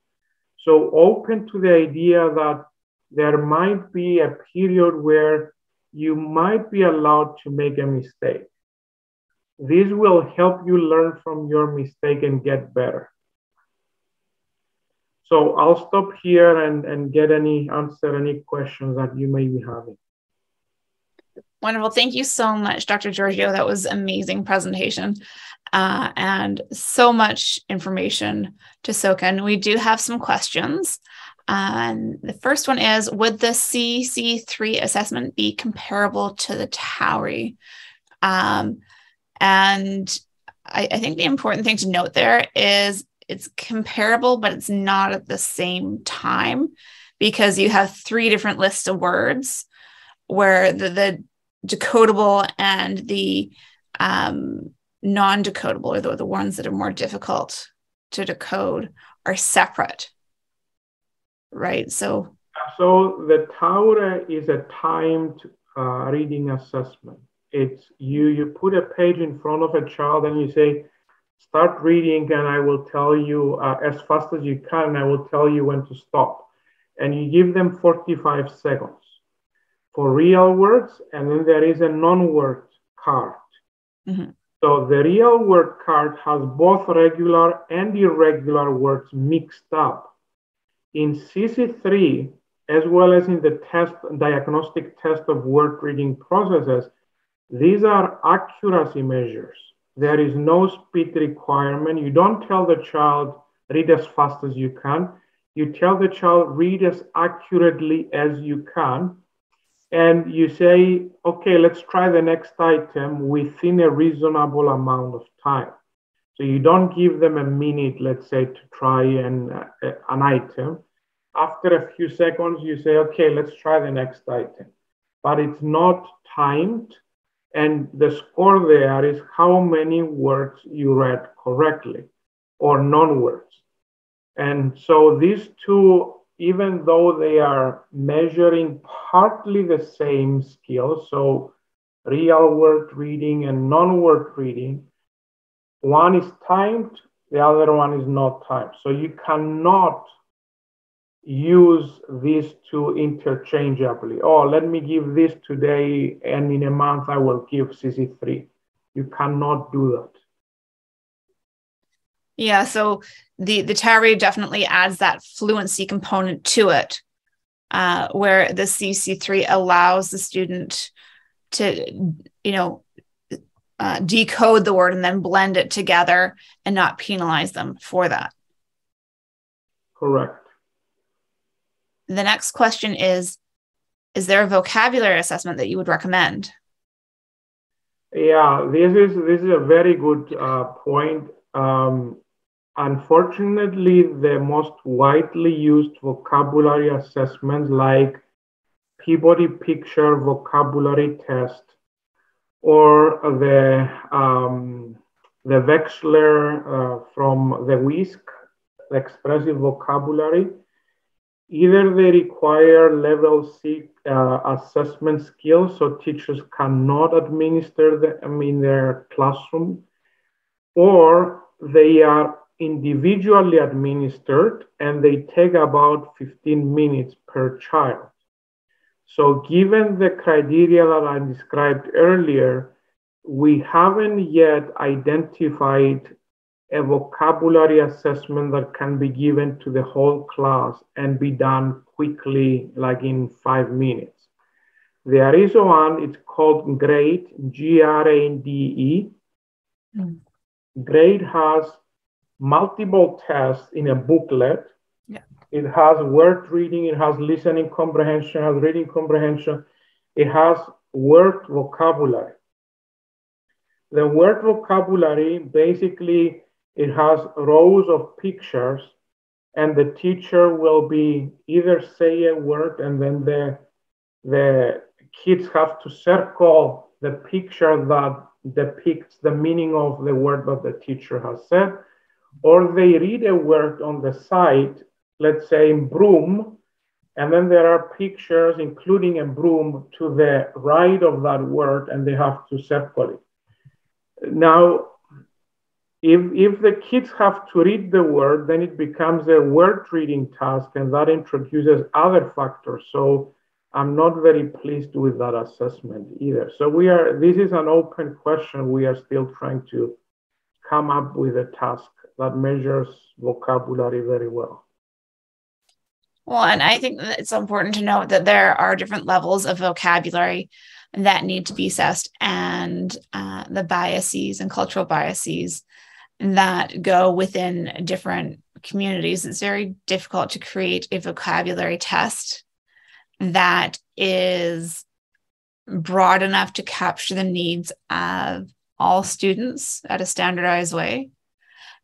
S2: So, open to the idea that there might be a period where you might be allowed to make a mistake. This will help you learn from your mistake and get better. So I'll stop here and, and get any answer any questions that you may be having.
S1: Wonderful. Thank you so much, Dr. Georgiou. That was amazing presentation uh, and so much information to soak in. We do have some questions. And the first one is Would the CC3 assessment be comparable to the TOWRE? Um, and I, I think the important thing to note there is it's comparable, but it's not at the same time because you have three different lists of words where the, the decodable and the um, non-decodable or the, the ones that are more difficult to decode are separate right? So
S2: so the TOWRE is a timed uh, reading assessment. It's you you put a page in front of a child and you say start reading and I will tell you uh, as fast as you can. I will tell you when to stop. And you give them 45 seconds for real words, and then there is a non-word card. Mm-hmm. So the real word card has both regular and irregular words mixed up. In CC3, as well as in the test diagnostic test of word reading processes, these are accuracy measures. There is no speed requirement. You don't tell the child, read as fast as you can. You tell the child, read as accurately as you can. And you say, okay, let's try the next item within a reasonable amount of time. So you don't give them a minute, let's say, to try an, uh, an item. After a few seconds, you say, okay, let's try the next item. But it's not timed and the score there is how many words you read correctly or non words. And so these two, even though they are measuring partly the same skill, so real word reading and non word reading, one is timed, the other one is not timed. So you cannot use these two interchangeably. Oh, let me give this today, and in a month I will give CC3. You cannot do that.
S1: Yeah, so the the TOWRE definitely adds that fluency component to it, uh, where the CC3 allows the student to, you know, uh, decode the word and then blend it together and not penalize them for that.
S2: Correct
S1: the next question is Is there a vocabulary assessment that you would recommend?
S2: Yeah, this is this is a very good uh, point. Um, unfortunately, the most widely used vocabulary assessments, like Peabody Picture Vocabulary Test or the um, the Wechsler uh, from the WISC, the Expressive Vocabulary, Either they require level C uh, assessment skills, so teachers cannot administer them in their classroom, or they are individually administered and they take about 15 minutes per child. So, given the criteria that I described earlier, we haven't yet identified a vocabulary assessment that can be given to the whole class and be done quickly, like in five minutes. There is one, it's called GRADE, G R A D E. Mm. GRADE has multiple tests in a booklet. Yeah. It has word reading, it has listening comprehension, it has reading comprehension, it has word vocabulary. The word vocabulary basically it has rows of pictures and the teacher will be either say a word and then the the kids have to circle the picture that depicts the meaning of the word that the teacher has said or they read a word on the side let's say broom and then there are pictures including a broom to the right of that word and they have to circle it. Now if, if the kids have to read the word, then it becomes a word reading task, and that introduces other factors. So I'm not very pleased with that assessment either. So we are, this is an open question. We are still trying to come up with a task that measures vocabulary very well.
S1: Well, and I think it's important to note that there are different levels of vocabulary that need to be assessed and uh, the biases and cultural biases that go within different communities, it's very difficult to create a vocabulary test that is broad enough to capture the needs of all students at a standardized way.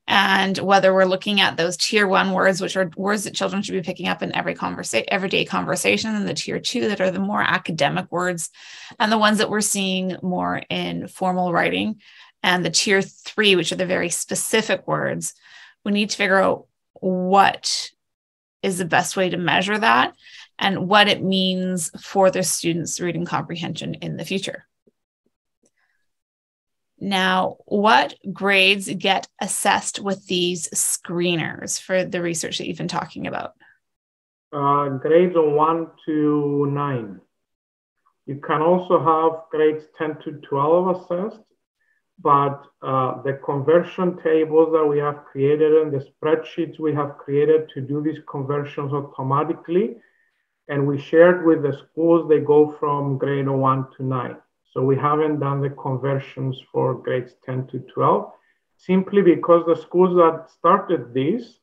S1: And whether we're looking at those tier one words, which are words that children should be picking up in every conversation, everyday conversation, and the tier two that are the more academic words, and the ones that we're seeing more in formal writing, and the tier three, which are the very specific words, we need to figure out what is the best way to measure that and what it means for the students' reading comprehension in the future. Now, what grades get assessed with these screeners for the research that you've been talking about?
S2: Uh, grades one to nine. You can also have grades 10 to 12 assessed but uh, the conversion tables that we have created and the spreadsheets we have created to do these conversions automatically, and we shared with the schools, they go from grade 1 to 9. So we haven't done the conversions for grades 10 to 12, simply because the schools that started this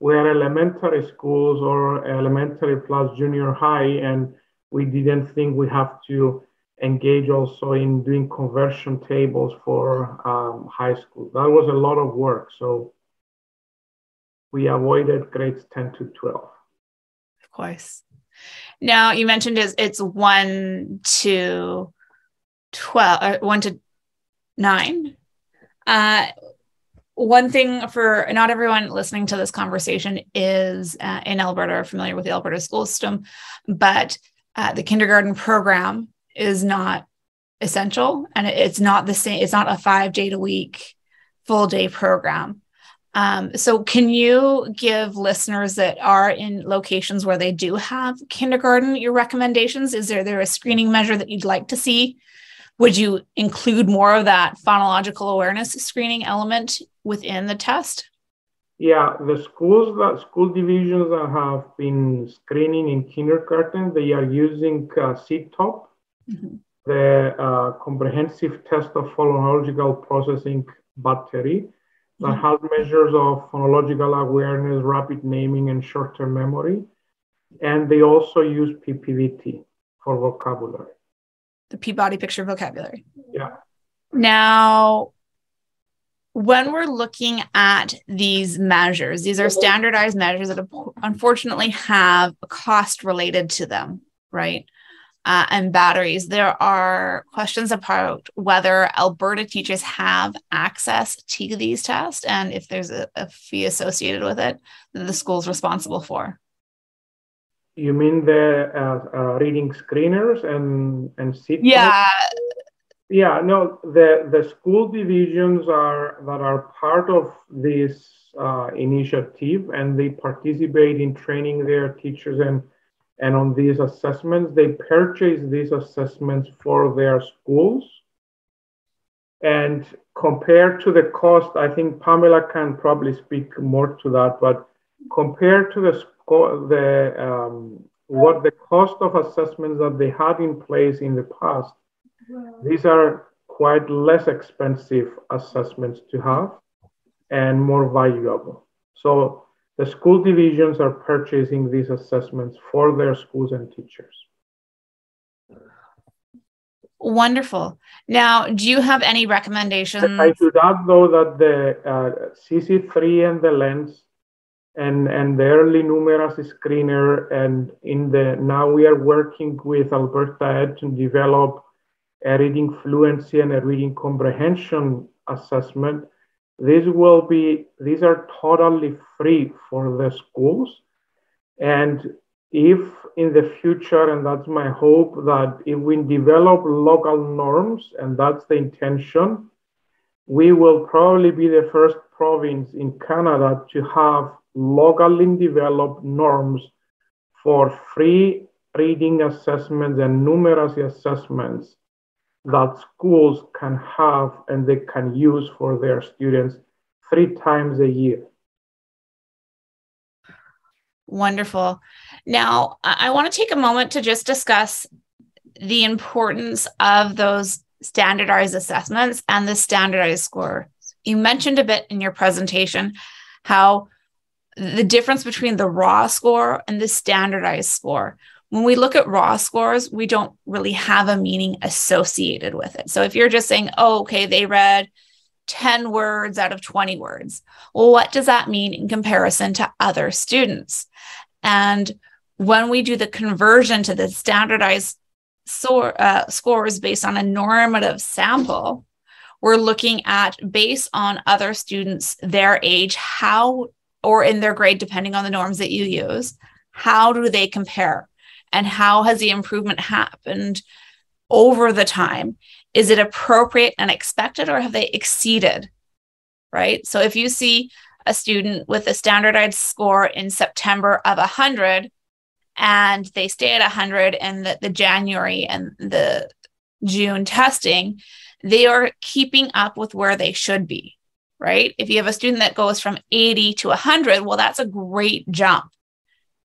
S2: were elementary schools or elementary plus junior high, and we didn't think we have to engage also in doing conversion tables for um, high school. That was a lot of work. So we avoided grades 10 to 12.
S1: Of course. Now you mentioned is it's one to 12, uh, one to nine. Uh, one thing for not everyone listening to this conversation is uh, in Alberta or familiar with the Alberta school system, but uh, the kindergarten program is not essential and it's not the same it's not a five day a week full day program. Um, so can you give listeners that are in locations where they do have kindergarten your recommendations? Is there there a screening measure that you'd like to see? Would you include more of that phonological awareness screening element within the test?
S2: Yeah, the schools that school divisions that have been screening in kindergarten, they are using uh, Mm-hmm. The uh, comprehensive test of phonological processing battery that mm-hmm. has measures of phonological awareness, rapid naming, and short term memory. And they also use PPVT for vocabulary.
S1: The Peabody picture vocabulary.
S2: Yeah.
S1: Now, when we're looking at these measures, these are standardized measures that unfortunately have a cost related to them, right? Uh, and batteries, there are questions about whether Alberta teachers have access to these tests and if there's a, a fee associated with it that the school's responsible for.
S2: You mean the uh, uh, reading screeners and and seat?
S1: Yeah.
S2: Yeah. No, the the school divisions are that are part of this uh, initiative, and they participate in training their teachers and and on these assessments, they purchase these assessments for their schools. And compared to the cost, I think Pamela can probably speak more to that, but compared to the, the um, what the cost of assessments that they had in place in the past, these are quite less expensive assessments to have and more valuable. So the school divisions are purchasing these assessments for their schools and teachers.
S1: Wonderful. Now, do you have any recommendations?
S2: I should add, though, that the uh, CC3 and the lens and, and the early numeracy screener, and in the now we are working with Alberta Ed to develop a reading fluency and a reading comprehension assessment these will be, these are totally free for the schools. And if in the future, and that's my hope, that if we develop local norms, and that's the intention, we will probably be the first province in Canada to have locally developed norms for free reading assessments and numeracy assessments that schools can have and they can use for their students three times a year.
S1: Wonderful. Now, I want to take a moment to just discuss the importance of those standardized assessments and the standardized score. You mentioned a bit in your presentation how the difference between the raw score and the standardized score when we look at raw scores, we don't really have a meaning associated with it. So if you're just saying, oh, okay, they read 10 words out of 20 words, well, what does that mean in comparison to other students? And when we do the conversion to the standardized so, uh, scores based on a normative sample, we're looking at based on other students, their age, how, or in their grade, depending on the norms that you use, how do they compare? And how has the improvement happened over the time? Is it appropriate and expected or have they exceeded right? So if you see a student with a standardized score in september of 100 and they stay at 100 in the, the january and the june testing they are keeping up with where they should be right? If you have a student that goes from 80 to 100 well that's a great jump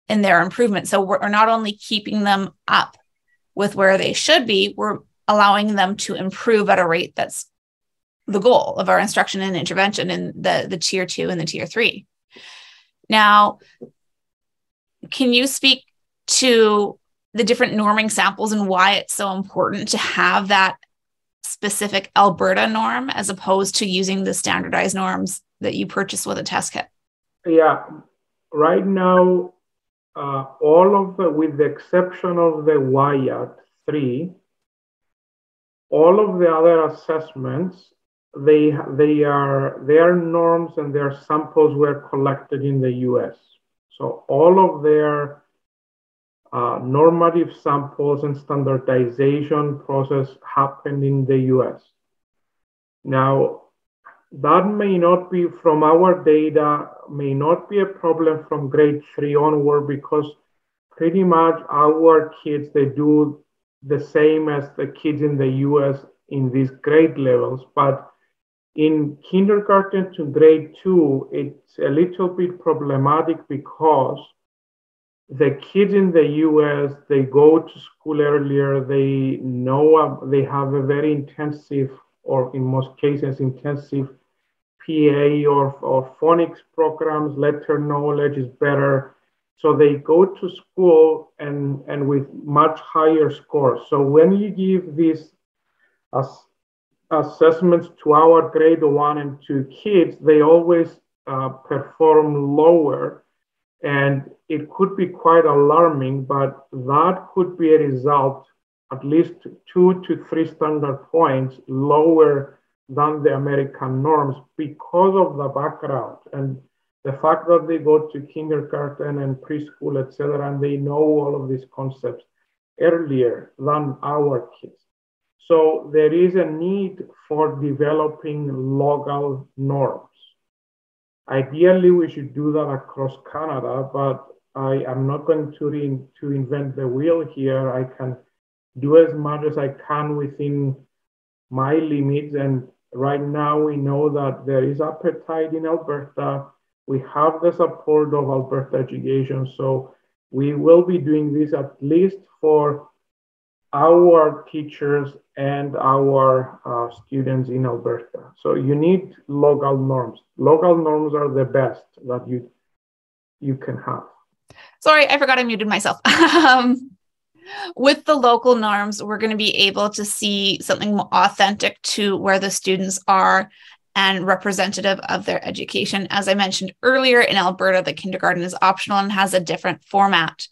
S1: in their improvement. So we're not only keeping them up with where they should be, we're allowing them to improve at a rate that's the goal of our instruction and intervention in the, the tier two and the tier three. Now, can you speak to the different norming samples and why it's so important to have that specific Alberta norm as opposed to using the standardized norms that you purchase with a test kit?
S2: Yeah, right now uh, all of the, with the exception of the WIAT 3, all of the other assessments, they, they are, their norms and their samples were collected in the US. So all of their uh, normative samples and standardization process happened in the US. Now, that may not be from our data, may not be a problem from grade three onward because pretty much our kids, they do the same as the kids in the US in these grade levels. But in kindergarten to grade two, it's a little bit problematic because the kids in the US, they go to school earlier, they know they have a very intensive, or in most cases, intensive PA or, or phonics programs, letter knowledge is better. So they go to school and, and with much higher scores. So when you give these ass- assessments to our grade one and two kids, they always uh, perform lower. And it could be quite alarming, but that could be a result, at least two to three standard points lower than the American norms because of the background and the fact that they go to kindergarten and preschool, etc., and they know all of these concepts earlier than our kids. So there is a need for developing local norms. Ideally, we should do that across Canada, but I am not going to, re- to invent the wheel here. I can do as much as I can within my limits and Right now, we know that there is appetite in Alberta. We have the support of Alberta Education. So we will be doing this at least for our teachers and our uh, students in Alberta. So you need local norms. Local norms are the best that you you can have.
S1: Sorry, I forgot I muted myself. um, with the local norms, we're going to be able to see something more authentic to where the students are and representative of their education. As I mentioned earlier, in Alberta, the kindergarten is optional and has a different format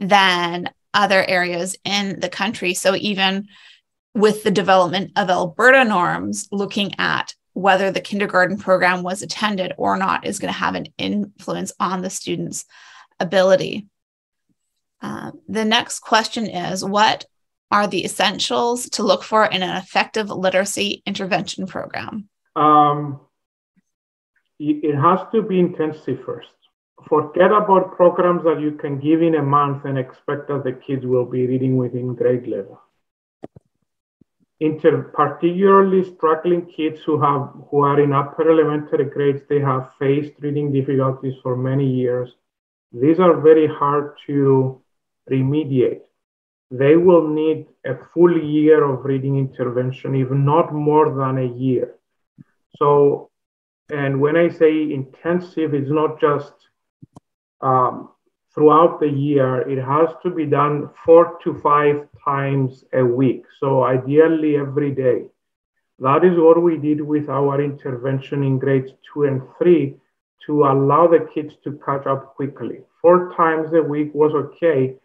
S1: than other areas in the country. So, even with the development of Alberta norms, looking at whether the kindergarten program was attended or not is going to have an influence on the students' ability. Uh, the next question is What are the essentials to look for in an effective literacy intervention program? Um,
S2: it has to be intensive first. Forget about programs that you can give in a month and expect that the kids will be reading within grade level. Inter- particularly struggling kids who have who are in upper elementary grades, they have faced reading difficulties for many years. These are very hard to remediate. They will need a full year of reading intervention, if not more than a year. So, and when I say intensive, it's not just um, throughout the year. It has to be done four to five times a week. So, ideally, every day. That is what we did with our intervention in grades two and three to allow the kids to catch up quickly. Four times a week was okay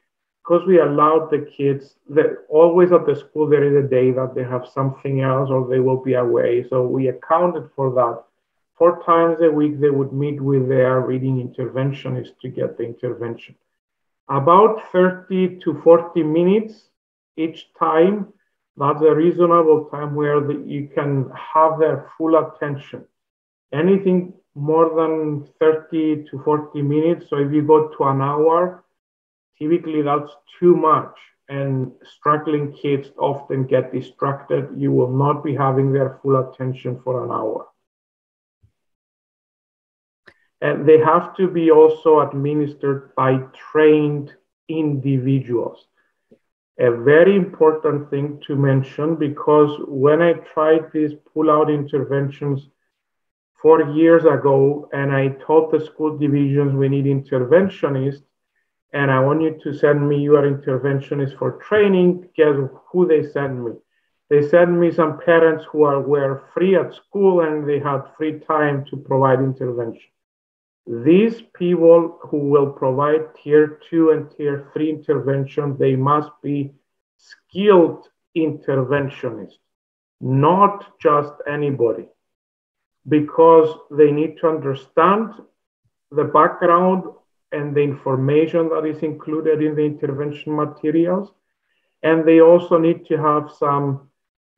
S2: because we allowed the kids that always at the school there is a day that they have something else or they will be away. So we accounted for that. Four times a week they would meet with their reading interventionist to get the intervention. About 30 to 40 minutes each time. That's a reasonable time where the, you can have their full attention. Anything more than 30 to 40 minutes. So if you go to an hour, typically that's too much and struggling kids often get distracted. You will not be having their full attention for an hour. And they have to be also administered by trained individuals. A very important thing to mention because when I tried these pull out interventions four years ago and I told the school divisions we need interventionists, and I want you to send me your interventionist for training. Guess who they send me? They send me some parents who are were free at school and they had free time to provide intervention. These people who will provide tier two and tier three intervention, they must be skilled interventionists, not just anybody, because they need to understand the background and the information that is included in the intervention materials. And they also need to have some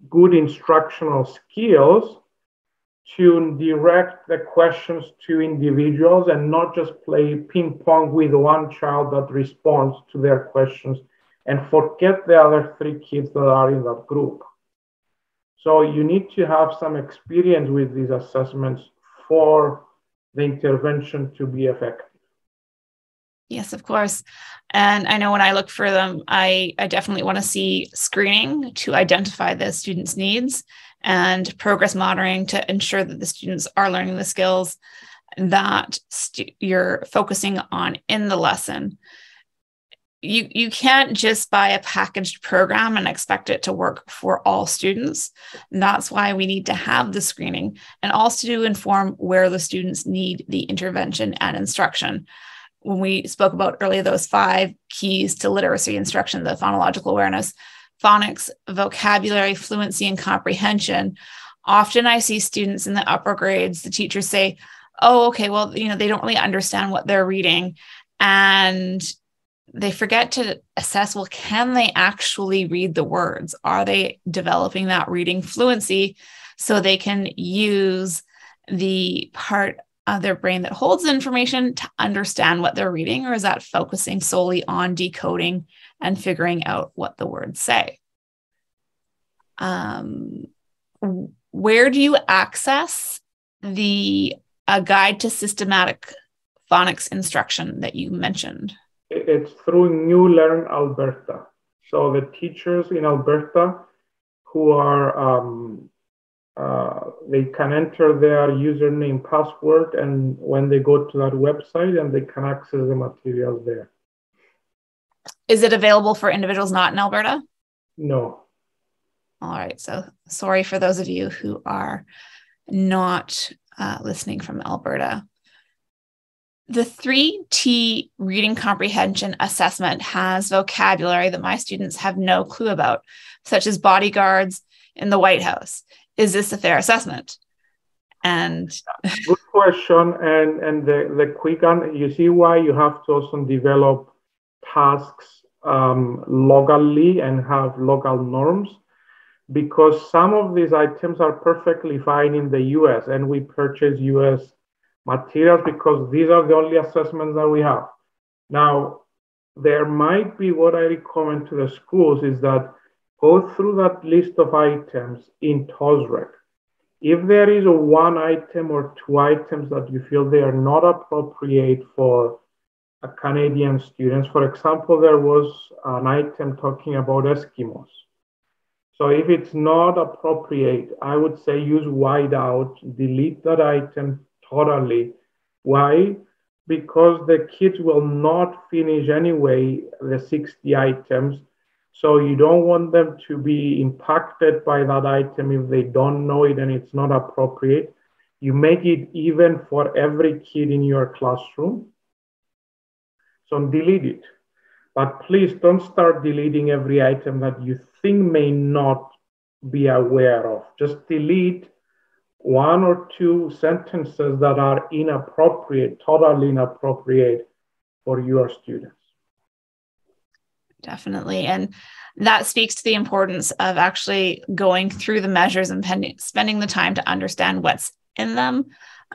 S2: good instructional skills to direct the questions to individuals and not just play ping pong with one child that responds to their questions and forget the other three kids that are in that group. So you need to have some experience with these assessments for the intervention to be effective.
S1: Yes, of course. And I know when I look for them, I, I definitely want to see screening to identify the students' needs and progress monitoring to ensure that the students are learning the skills that st- you're focusing on in the lesson. You, you can't just buy a packaged program and expect it to work for all students. And that's why we need to have the screening and also to inform where the students need the intervention and instruction when we spoke about earlier those five keys to literacy instruction the phonological awareness phonics vocabulary fluency and comprehension. Often i see students in the upper grades the teachers say oh okay well you know they don't really understand what they're reading. And they forget to assess well can they actually read the words? Are they developing that reading fluency so they can use the part their brain that holds information to understand what they're reading, or is that focusing solely on decoding and figuring out what the words say? Um, where do you access the a guide to systematic phonics instruction that you mentioned?
S2: It's through New Learn Alberta. So the teachers in Alberta who are um, uh, they can enter their username password and when they go to that website and they can access the materials there.
S1: Is it available for individuals not in alberta?
S2: No.
S1: All right so sorry for those of you who are not uh, listening from alberta. The 3T reading comprehension assessment has vocabulary that my students have no clue about, such as bodyguards in the White House. Is this a fair assessment? And
S2: good question. And and the, the quick one, you see why you have to also develop tasks um, locally and have local norms because some of these items are perfectly fine in the US and we purchase US materials because these are the only assessments that we have. Now, there might be what I recommend to the schools is that go through that list of items in TOSREC. If there is a one item or two items that you feel they are not appropriate for a Canadian students, for example, there was an item talking about Eskimos. So if it's not appropriate, I would say use whiteout, delete that item, totally. Why? Because the kids will not finish anyway the 60 items. So you don't want them to be impacted by that item if they don't know it and it's not appropriate. You make it even for every kid in your classroom. So delete it. But please don't start deleting every item that you think may not be aware of. Just delete one or two sentences that are inappropriate, totally inappropriate for your students.
S1: Definitely. And that speaks to the importance of actually going through the measures and pending, spending the time to understand what's in them,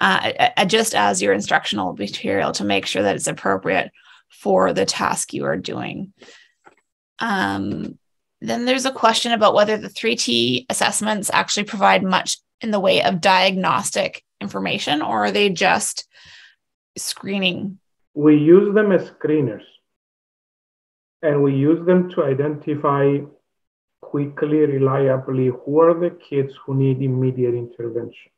S1: uh, just as your instructional material to make sure that it's appropriate for the task you are doing. Um, then there's a question about whether the 3T assessments actually provide much in the way of diagnostic information, or are they just screening?
S2: We use them as screeners, and we use them to identify quickly, reliably who are the kids who need immediate intervention.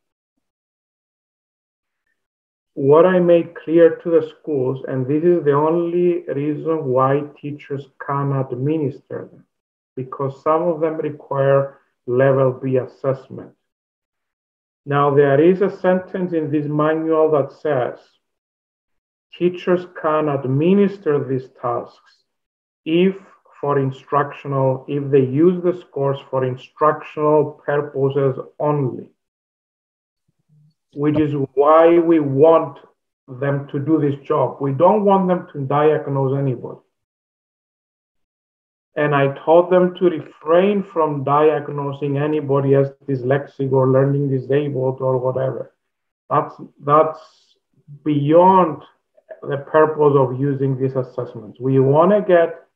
S2: What I made clear to the schools, and this is the only reason why teachers can administer them, because some of them require level B assessment. Now, there is a sentence in this manual that says teachers can administer these tasks if for instructional, if they use this course for instructional purposes only, which is why we want them to do this job. We don't want them to diagnose anybody and I taught them to refrain from diagnosing anybody as dyslexic or learning disabled or whatever. That's that's beyond the purpose of using these assessments. We want to get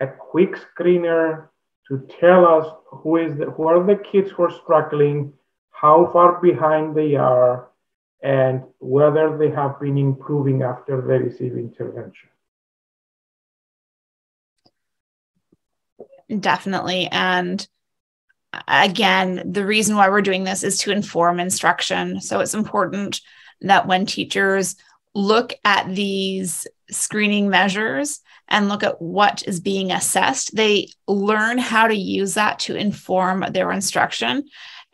S2: a quick screener to tell us who is the, who are the kids who are struggling, how far behind they are, and whether they have been improving after they receive intervention.
S1: Definitely. And again, the reason why we're doing this is to inform instruction. So it's important that when teachers look at these screening measures and look at what is being assessed, they learn how to use that to inform their instruction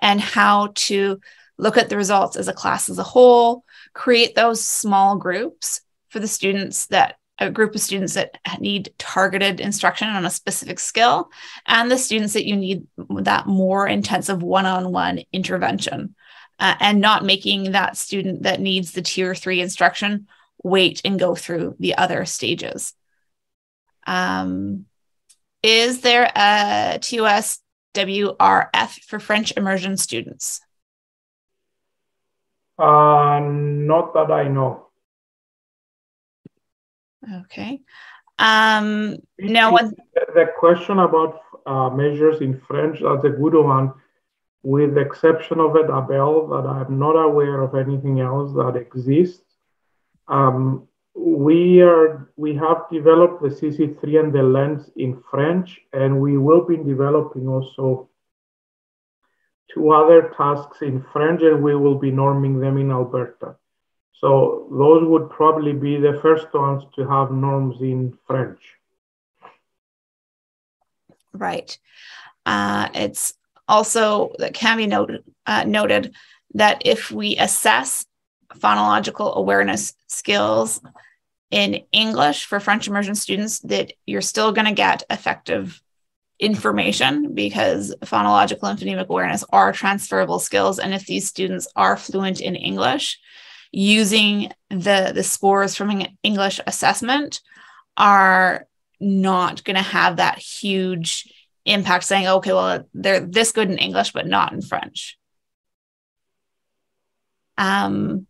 S1: and how to look at the results as a class as a whole, create those small groups for the students that a group of students that need targeted instruction on a specific skill, and the students that you need that more intensive one on one intervention, uh, and not making that student that needs the tier three instruction wait and go through the other stages. Um, is there a TOS WRF for French immersion students?
S2: Uh, not that I know.
S1: Okay. Um, now, what
S2: the question about uh, measures in French, that's a good one. with the exception of a Edabel, that I'm not aware of anything else that exists. Um, we are we have developed the CC3 and the lens in French, and we will be developing also two other tasks in French, and we will be norming them in Alberta. So those would probably be the first ones to have norms in French.
S1: Right. Uh, it's also that can be noted, uh, noted that if we assess phonological awareness skills in English for French immersion students, that you're still going to get effective information because phonological and phonemic awareness are transferable skills. And if these students are fluent in English, using the, the scores from an English assessment are not going to have that huge impact saying, okay, well, they're this good in English, but not in French. Um,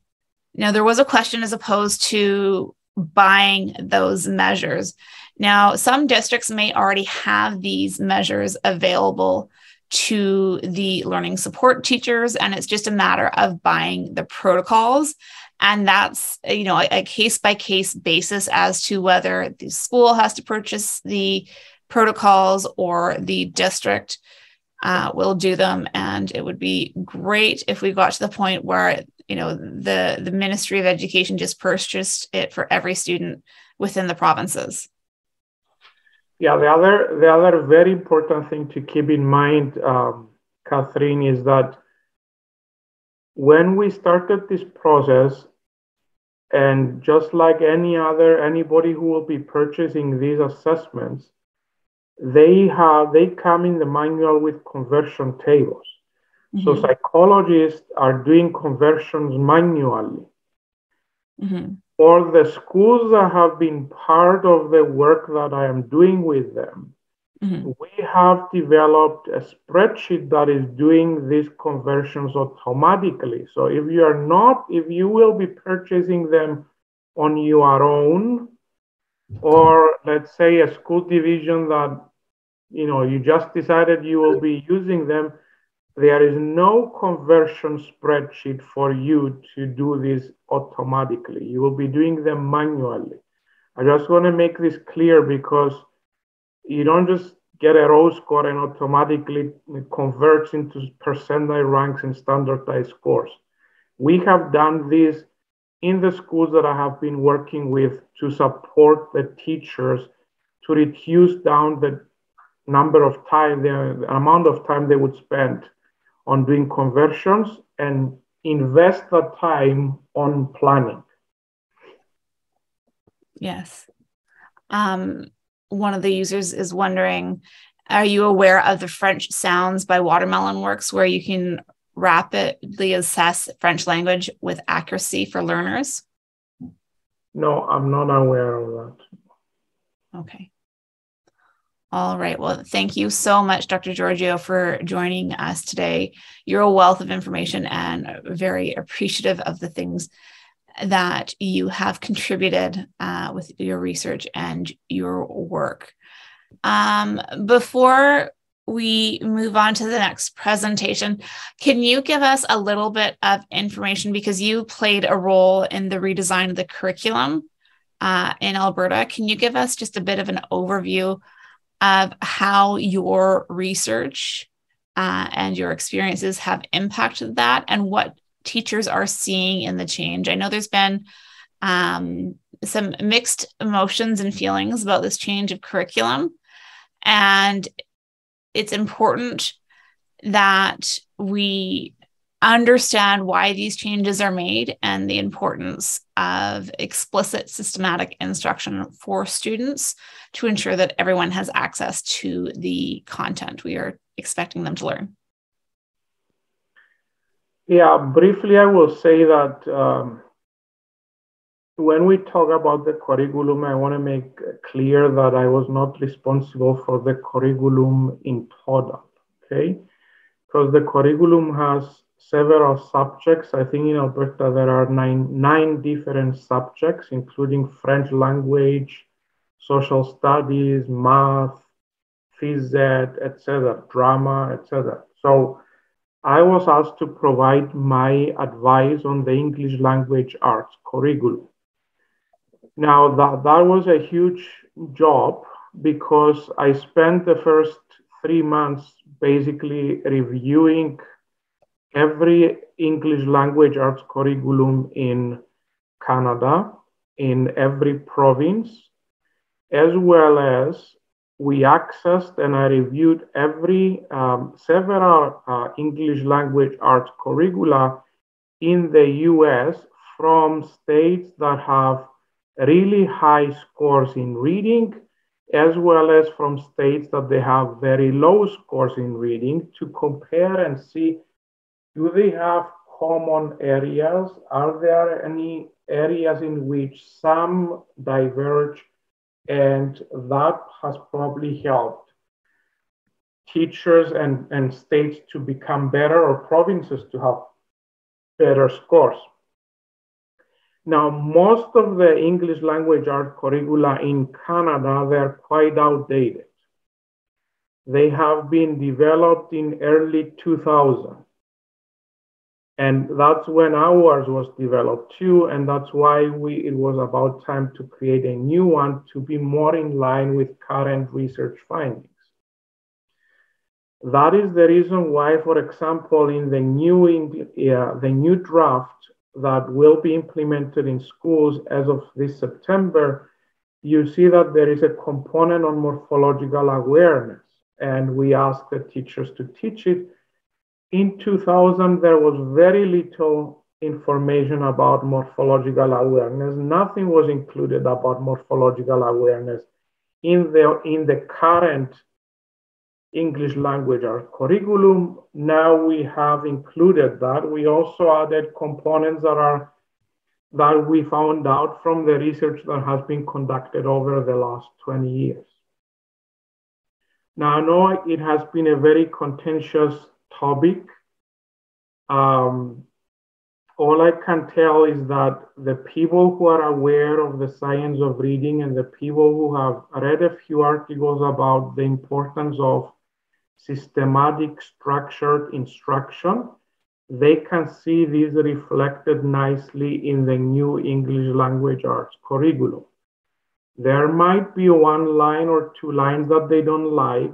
S1: now, there was a question as opposed to buying those measures. Now, some districts may already have these measures available to the learning support teachers, and it's just a matter of buying the protocols. And that's you know a case by case basis as to whether the school has to purchase the protocols or the district uh, will do them. And it would be great if we got to the point where you know the the Ministry of Education just purchased it for every student within the provinces.
S2: Yeah, the other the other very important thing to keep in mind, um, Catherine, is that when we started this process, and just like any other anybody who will be purchasing these assessments, they have they come in the manual with conversion tables. Mm-hmm. So psychologists are doing conversions manually. Mm-hmm for the schools that have been part of the work that I am doing with them, mm-hmm. we have developed a spreadsheet that is doing these conversions automatically. So if you are not, if you will be purchasing them on your own, or let's say a school division that you know you just decided you will be using them there is no conversion spreadsheet for you to do this automatically. You will be doing them manually. I just want to make this clear because you don't just get a row score and automatically converts into percentile ranks and standardized scores. We have done this in the schools that I have been working with to support the teachers to reduce down the number of time, the amount of time they would spend on doing conversions and invest the time on planning.
S1: Yes. Um, one of the users is wondering Are you aware of the French sounds by Watermelon Works where you can rapidly assess French language with accuracy for learners?
S2: No, I'm not aware of that.
S1: Okay. All right. Well, thank you so much, Dr. Georgiou, for joining us today. You're a wealth of information and very appreciative of the things that you have contributed uh, with your research and your work. Um, before we move on to the next presentation, can you give us a little bit of information because you played a role in the redesign of the curriculum uh, in Alberta? Can you give us just a bit of an overview? Of how your research uh, and your experiences have impacted that and what teachers are seeing in the change. I know there's been um, some mixed emotions and feelings about this change of curriculum. And it's important that we understand why these changes are made and the importance of explicit systematic instruction for students to ensure that everyone has access to the content we are expecting them to learn.
S2: Yeah, briefly, I will say that um, when we talk about the curriculum, I want to make clear that I was not responsible for the curriculum in total, okay? Because the curriculum has several subjects. I think in Alberta there are nine, nine different subjects, including French language, social studies, math, phys ed, etc., drama, etc. So I was asked to provide my advice on the English language arts curriculum. Now, that, that was a huge job because I spent the first three months basically reviewing every English language arts curriculum in Canada, in every province, as well as we accessed and I reviewed every um, several uh, English language arts curricula in the US from states that have really high scores in reading, as well as from states that they have very low scores in reading to compare and see do they have common areas? Are there any areas in which some diverge and that has probably helped teachers and, and states to become better or provinces to have better scores. Now, most of the English language art curricula in Canada, they're quite outdated. They have been developed in early 2000. And that's when ours was developed too. And that's why we, it was about time to create a new one to be more in line with current research findings. That is the reason why, for example, in the new, uh, the new draft that will be implemented in schools as of this September, you see that there is a component on morphological awareness. And we ask the teachers to teach it in 2000, there was very little information about morphological awareness. Nothing was included about morphological awareness in the, in the current English language curriculum. Now we have included that. We also added components that are that we found out from the research that has been conducted over the last 20 years. Now, I know it has been a very contentious topic. Um, all I can tell is that the people who are aware of the science of reading and the people who have read a few articles about the importance of systematic structured instruction, they can see this reflected nicely in the new English language arts curriculum. There might be one line or two lines that they don't like,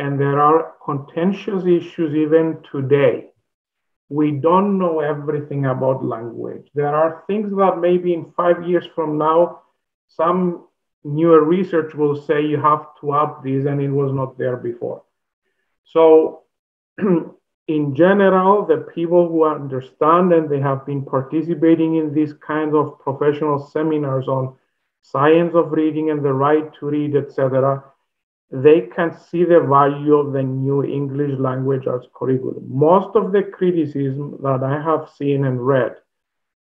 S2: and there are contentious issues even today. We don't know everything about language. There are things that maybe in five years from now, some newer research will say you have to add this and it was not there before. So, in general, the people who understand and they have been participating in these kinds of professional seminars on science of reading and the right to read, etc., they can see the value of the new English language arts curriculum. Most of the criticism that I have seen and read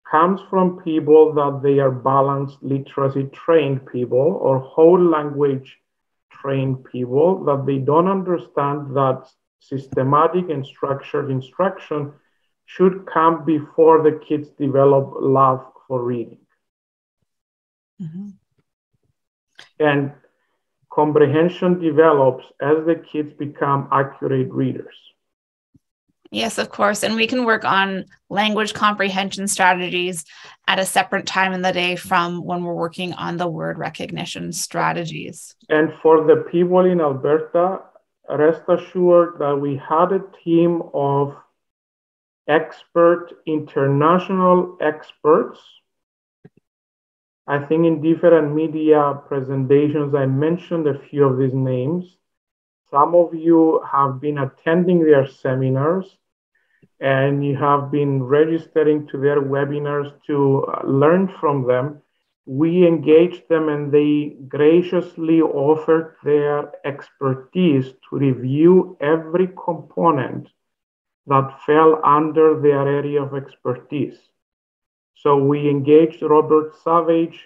S2: comes from people that they are balanced literacy trained people or whole language trained people that they don't understand that systematic and structured instruction should come before the kids develop love for reading. Mm-hmm. And comprehension develops as the kids become accurate readers.
S1: Yes, of course. And we can work on language comprehension strategies at a separate time in the day from when we're working on the word recognition strategies.
S2: And for the people in Alberta, rest assured that we had a team of expert, international experts I think in different media presentations, I mentioned a few of these names. Some of you have been attending their seminars and you have been registering to their webinars to uh, learn from them. We engaged them and they graciously offered their expertise to review every component that fell under their area of expertise. So we engaged Robert Savage,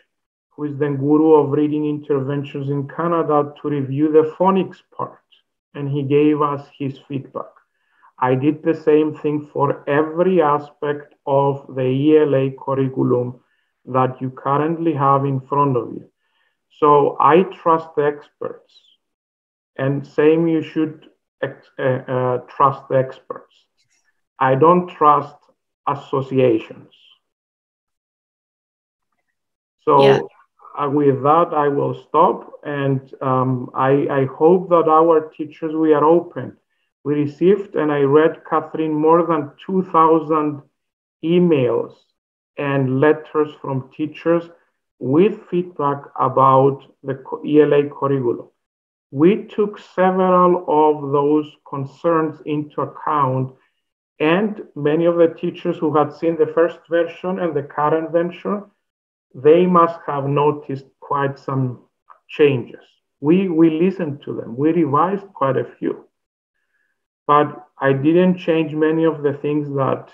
S2: who is the guru of reading interventions in Canada, to review the phonics part, and he gave us his feedback. I did the same thing for every aspect of the ELA curriculum that you currently have in front of you. So I trust the experts, and same you should uh, uh, trust the experts. I don't trust associations. So yeah. uh, with that, I will stop. And um, I, I hope that our teachers, we are open. We received, and I read, Catherine, more than 2,000 emails and letters from teachers with feedback about the ELA curriculum. We took several of those concerns into account, and many of the teachers who had seen the first version and the current version, they must have noticed quite some changes. We, we listened to them, we revised quite a few. But I didn't change many of the things that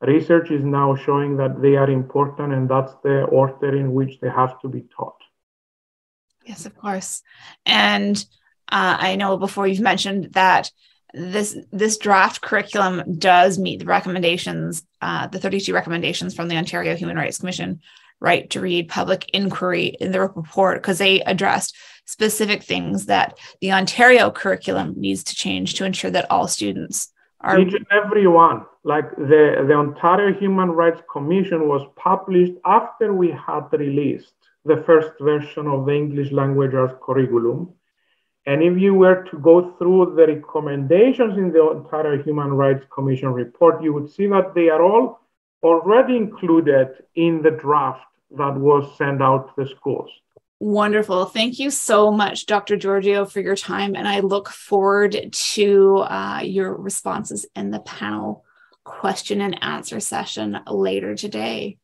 S2: research is now showing that they are important and that's the order in which they have to be taught.
S1: Yes, of course. And uh, I know before you've mentioned that this this draft curriculum does meet the recommendations, uh, the 32 recommendations from the Ontario Human Rights Commission, right to read public inquiry in the report because they addressed specific things that the Ontario curriculum needs to change to ensure that all students
S2: are each and. Like the, the Ontario Human Rights Commission was published after we had released the first version of the English language arts curriculum. And if you were to go through the recommendations in the Ontario Human Rights Commission report, you would see that they are all already included in the draft that was sent out to the schools.
S1: Wonderful. Thank you so much, Dr. Georgiou, for your time. And I look forward to uh, your responses in the panel question and answer session later today.